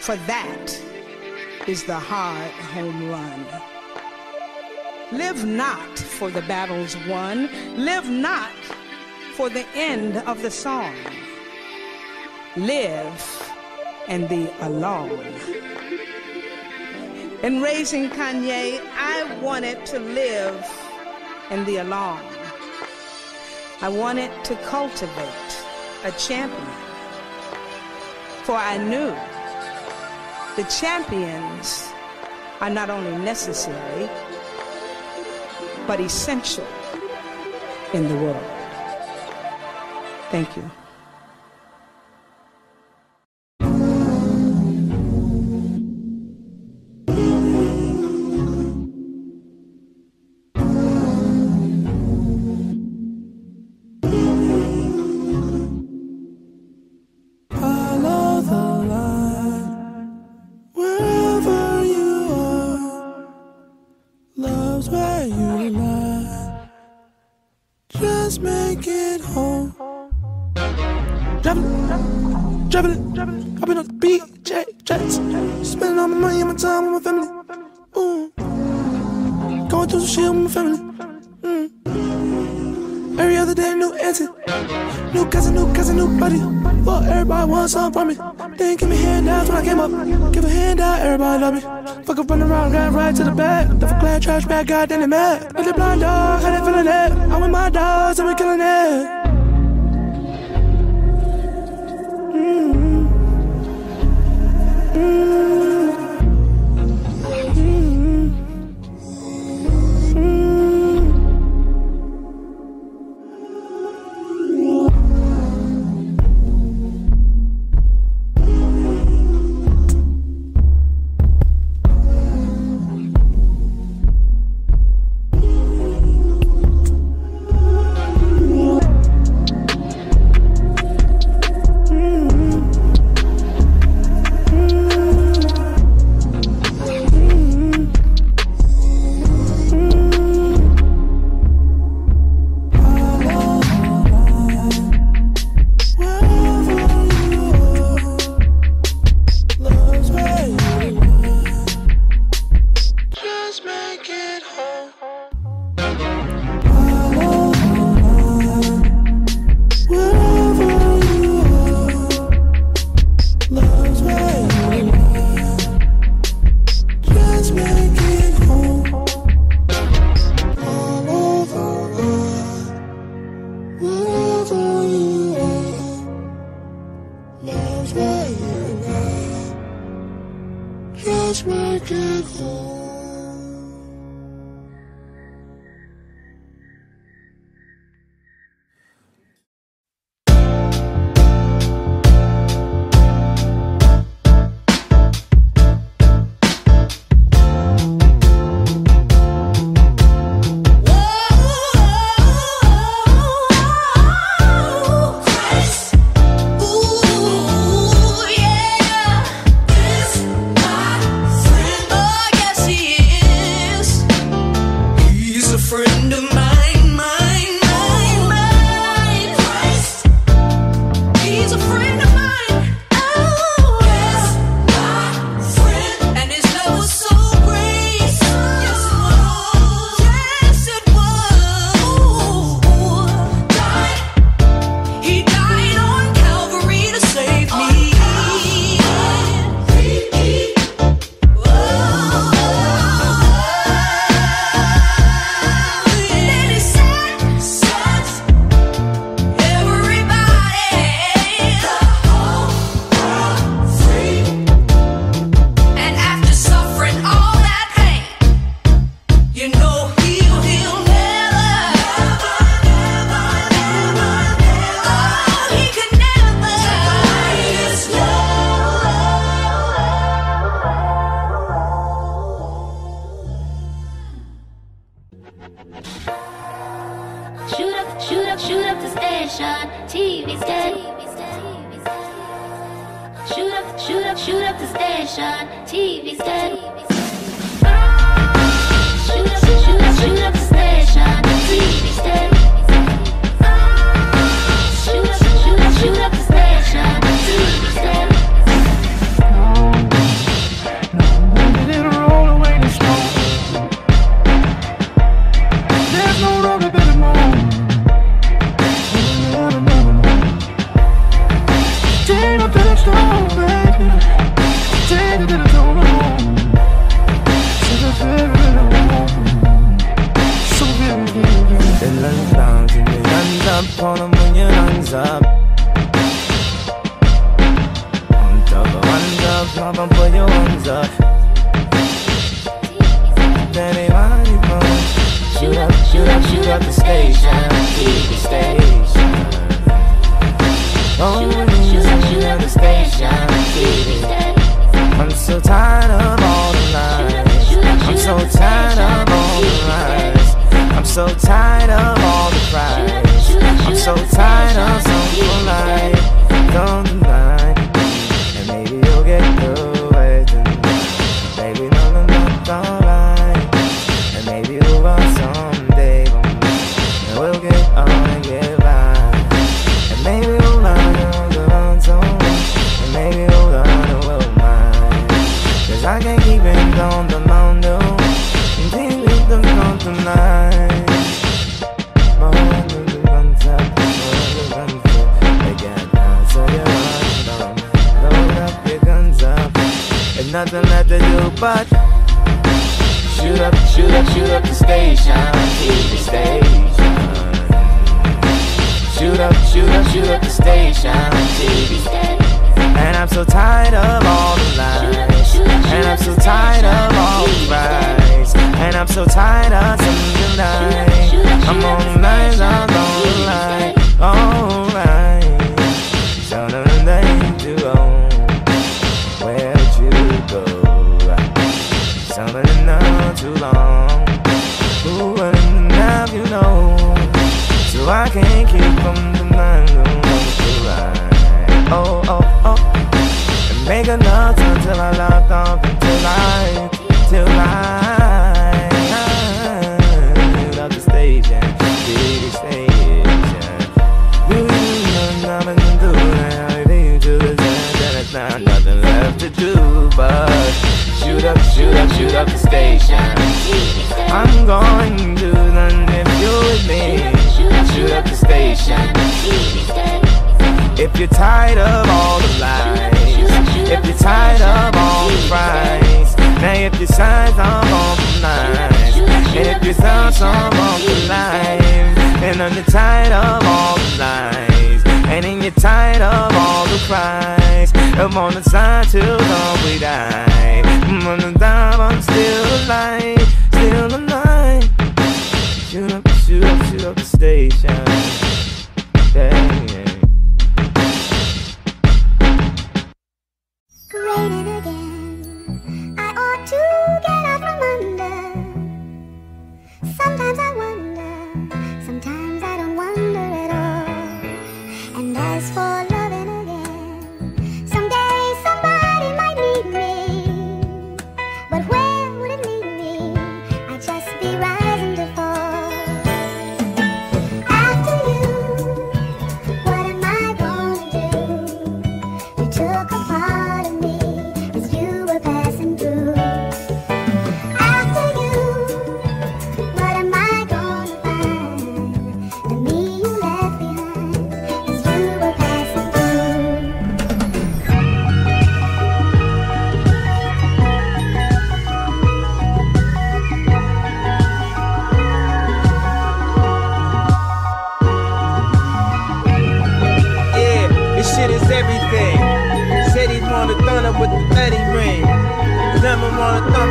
For that is the hard home run. Live not for the battles won, live not for the end of the song. Live and be alone. In raising Kanye, I wanted to live in the alone. I wanted to cultivate a champion for I knew the champions are not only necessary, but essential in the world. Thank you. From me. They ain't give me handouts when I came up. Give a handout, everybody love me. Fuck up, run around, right to the back. Duffel clad trash bag, goddamn it mad. But the blind dog, how they feeling that? I'm with my dogs, we killing it. Mm. Mm.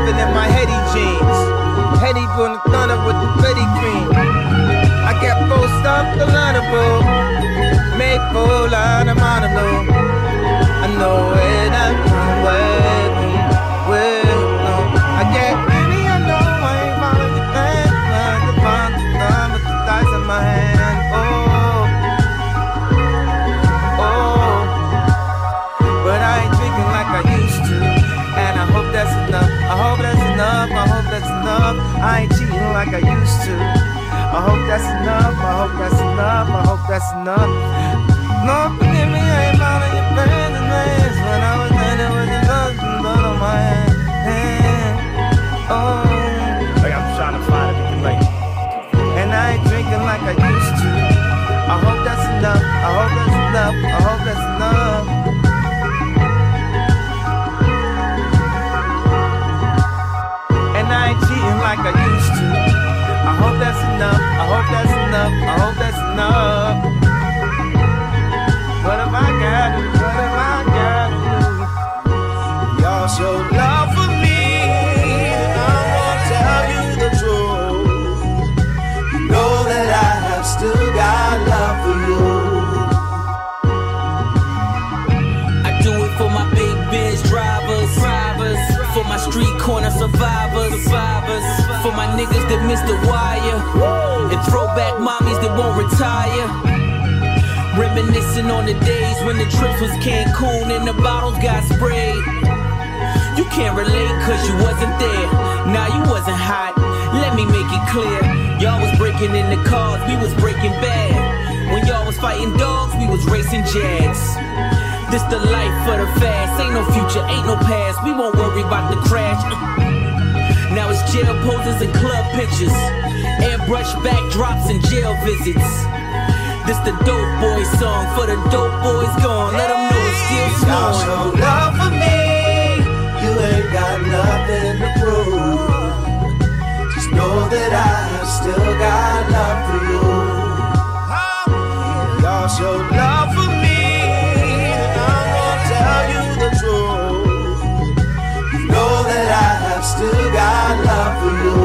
Wanna in my heady jeans. Heady wanna thunder with the Betty cream. I got full stuff the lineable. Made full line of monologue. I know it, I'm I hope that's enough. I hope that's enough. I hope that's enough. Lord, forgive me, I ain't following your plans and ways. When I was in it with the love and blood on my hand. Oh, like I'm trying to find everything like. And I ain't drinking like I used to. I hope that's enough. I hope that's enough. I hope that's enough. Hope that's enough. I hope that's enough. I hope that's enough. What have I got? What have I got? Y'all show love for me. I'm gonna tell you the truth. You know that I have still got love for you. I do it for my big biz drivers, drivers, for my street corner survivors, survivors, for my niggas that missed the wire, and throwback mommies that won't retire. Reminiscing on the days when the trips was Cancun and the bottles got sprayed. You can't relate cause you wasn't there. Nah, you wasn't hot. Let me make it clear. Y'all was breaking in the cars, we was breaking bad. When y'all was fighting dogs, we was racing jags. This the life for the fast. Ain't no future, ain't no past. We won't worry about the crash. Now it's jail poses and club pictures. Airbrush backdrops and jail visits. This the dope boy song for the dope boys gone. Let them know it's still Y'all snowing. show love for me. You ain't got nothing to prove. Just know that I have still got love for you. Y'all show love for me. Still got love for you.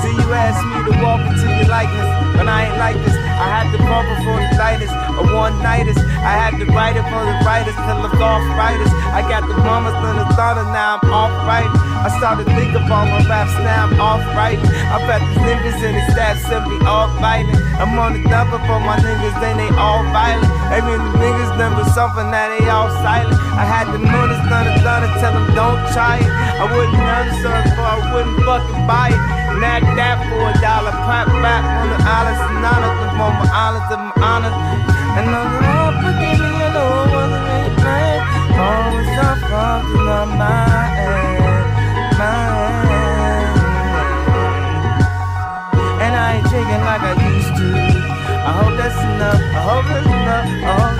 See, you asked me to walk into your likeness, but I ain't like this. I had to it for the lightest, a one nighters. I had to write it for the writers, till the golf writers. I got the mamas and the daughter, now I'm off writing. I started to think about my raps, now I'm off writing. I bet these niggas in the stats simply all fighting. I'm on the double for my niggas, then they all violent. Every niggas done something, now they all silent. I had the notice, done it, done it, tell them don't try it. I wouldn't understand for I wouldn't fucking buy it. Not that for a dollar, pop back on the islands and honors, the more my islands and my honors. And I'm forgive me, I know it wasn't really planned. Always up from my mind, mind. And I ain't drinking like I used to. I hope that's enough. I hope that's enough. I hope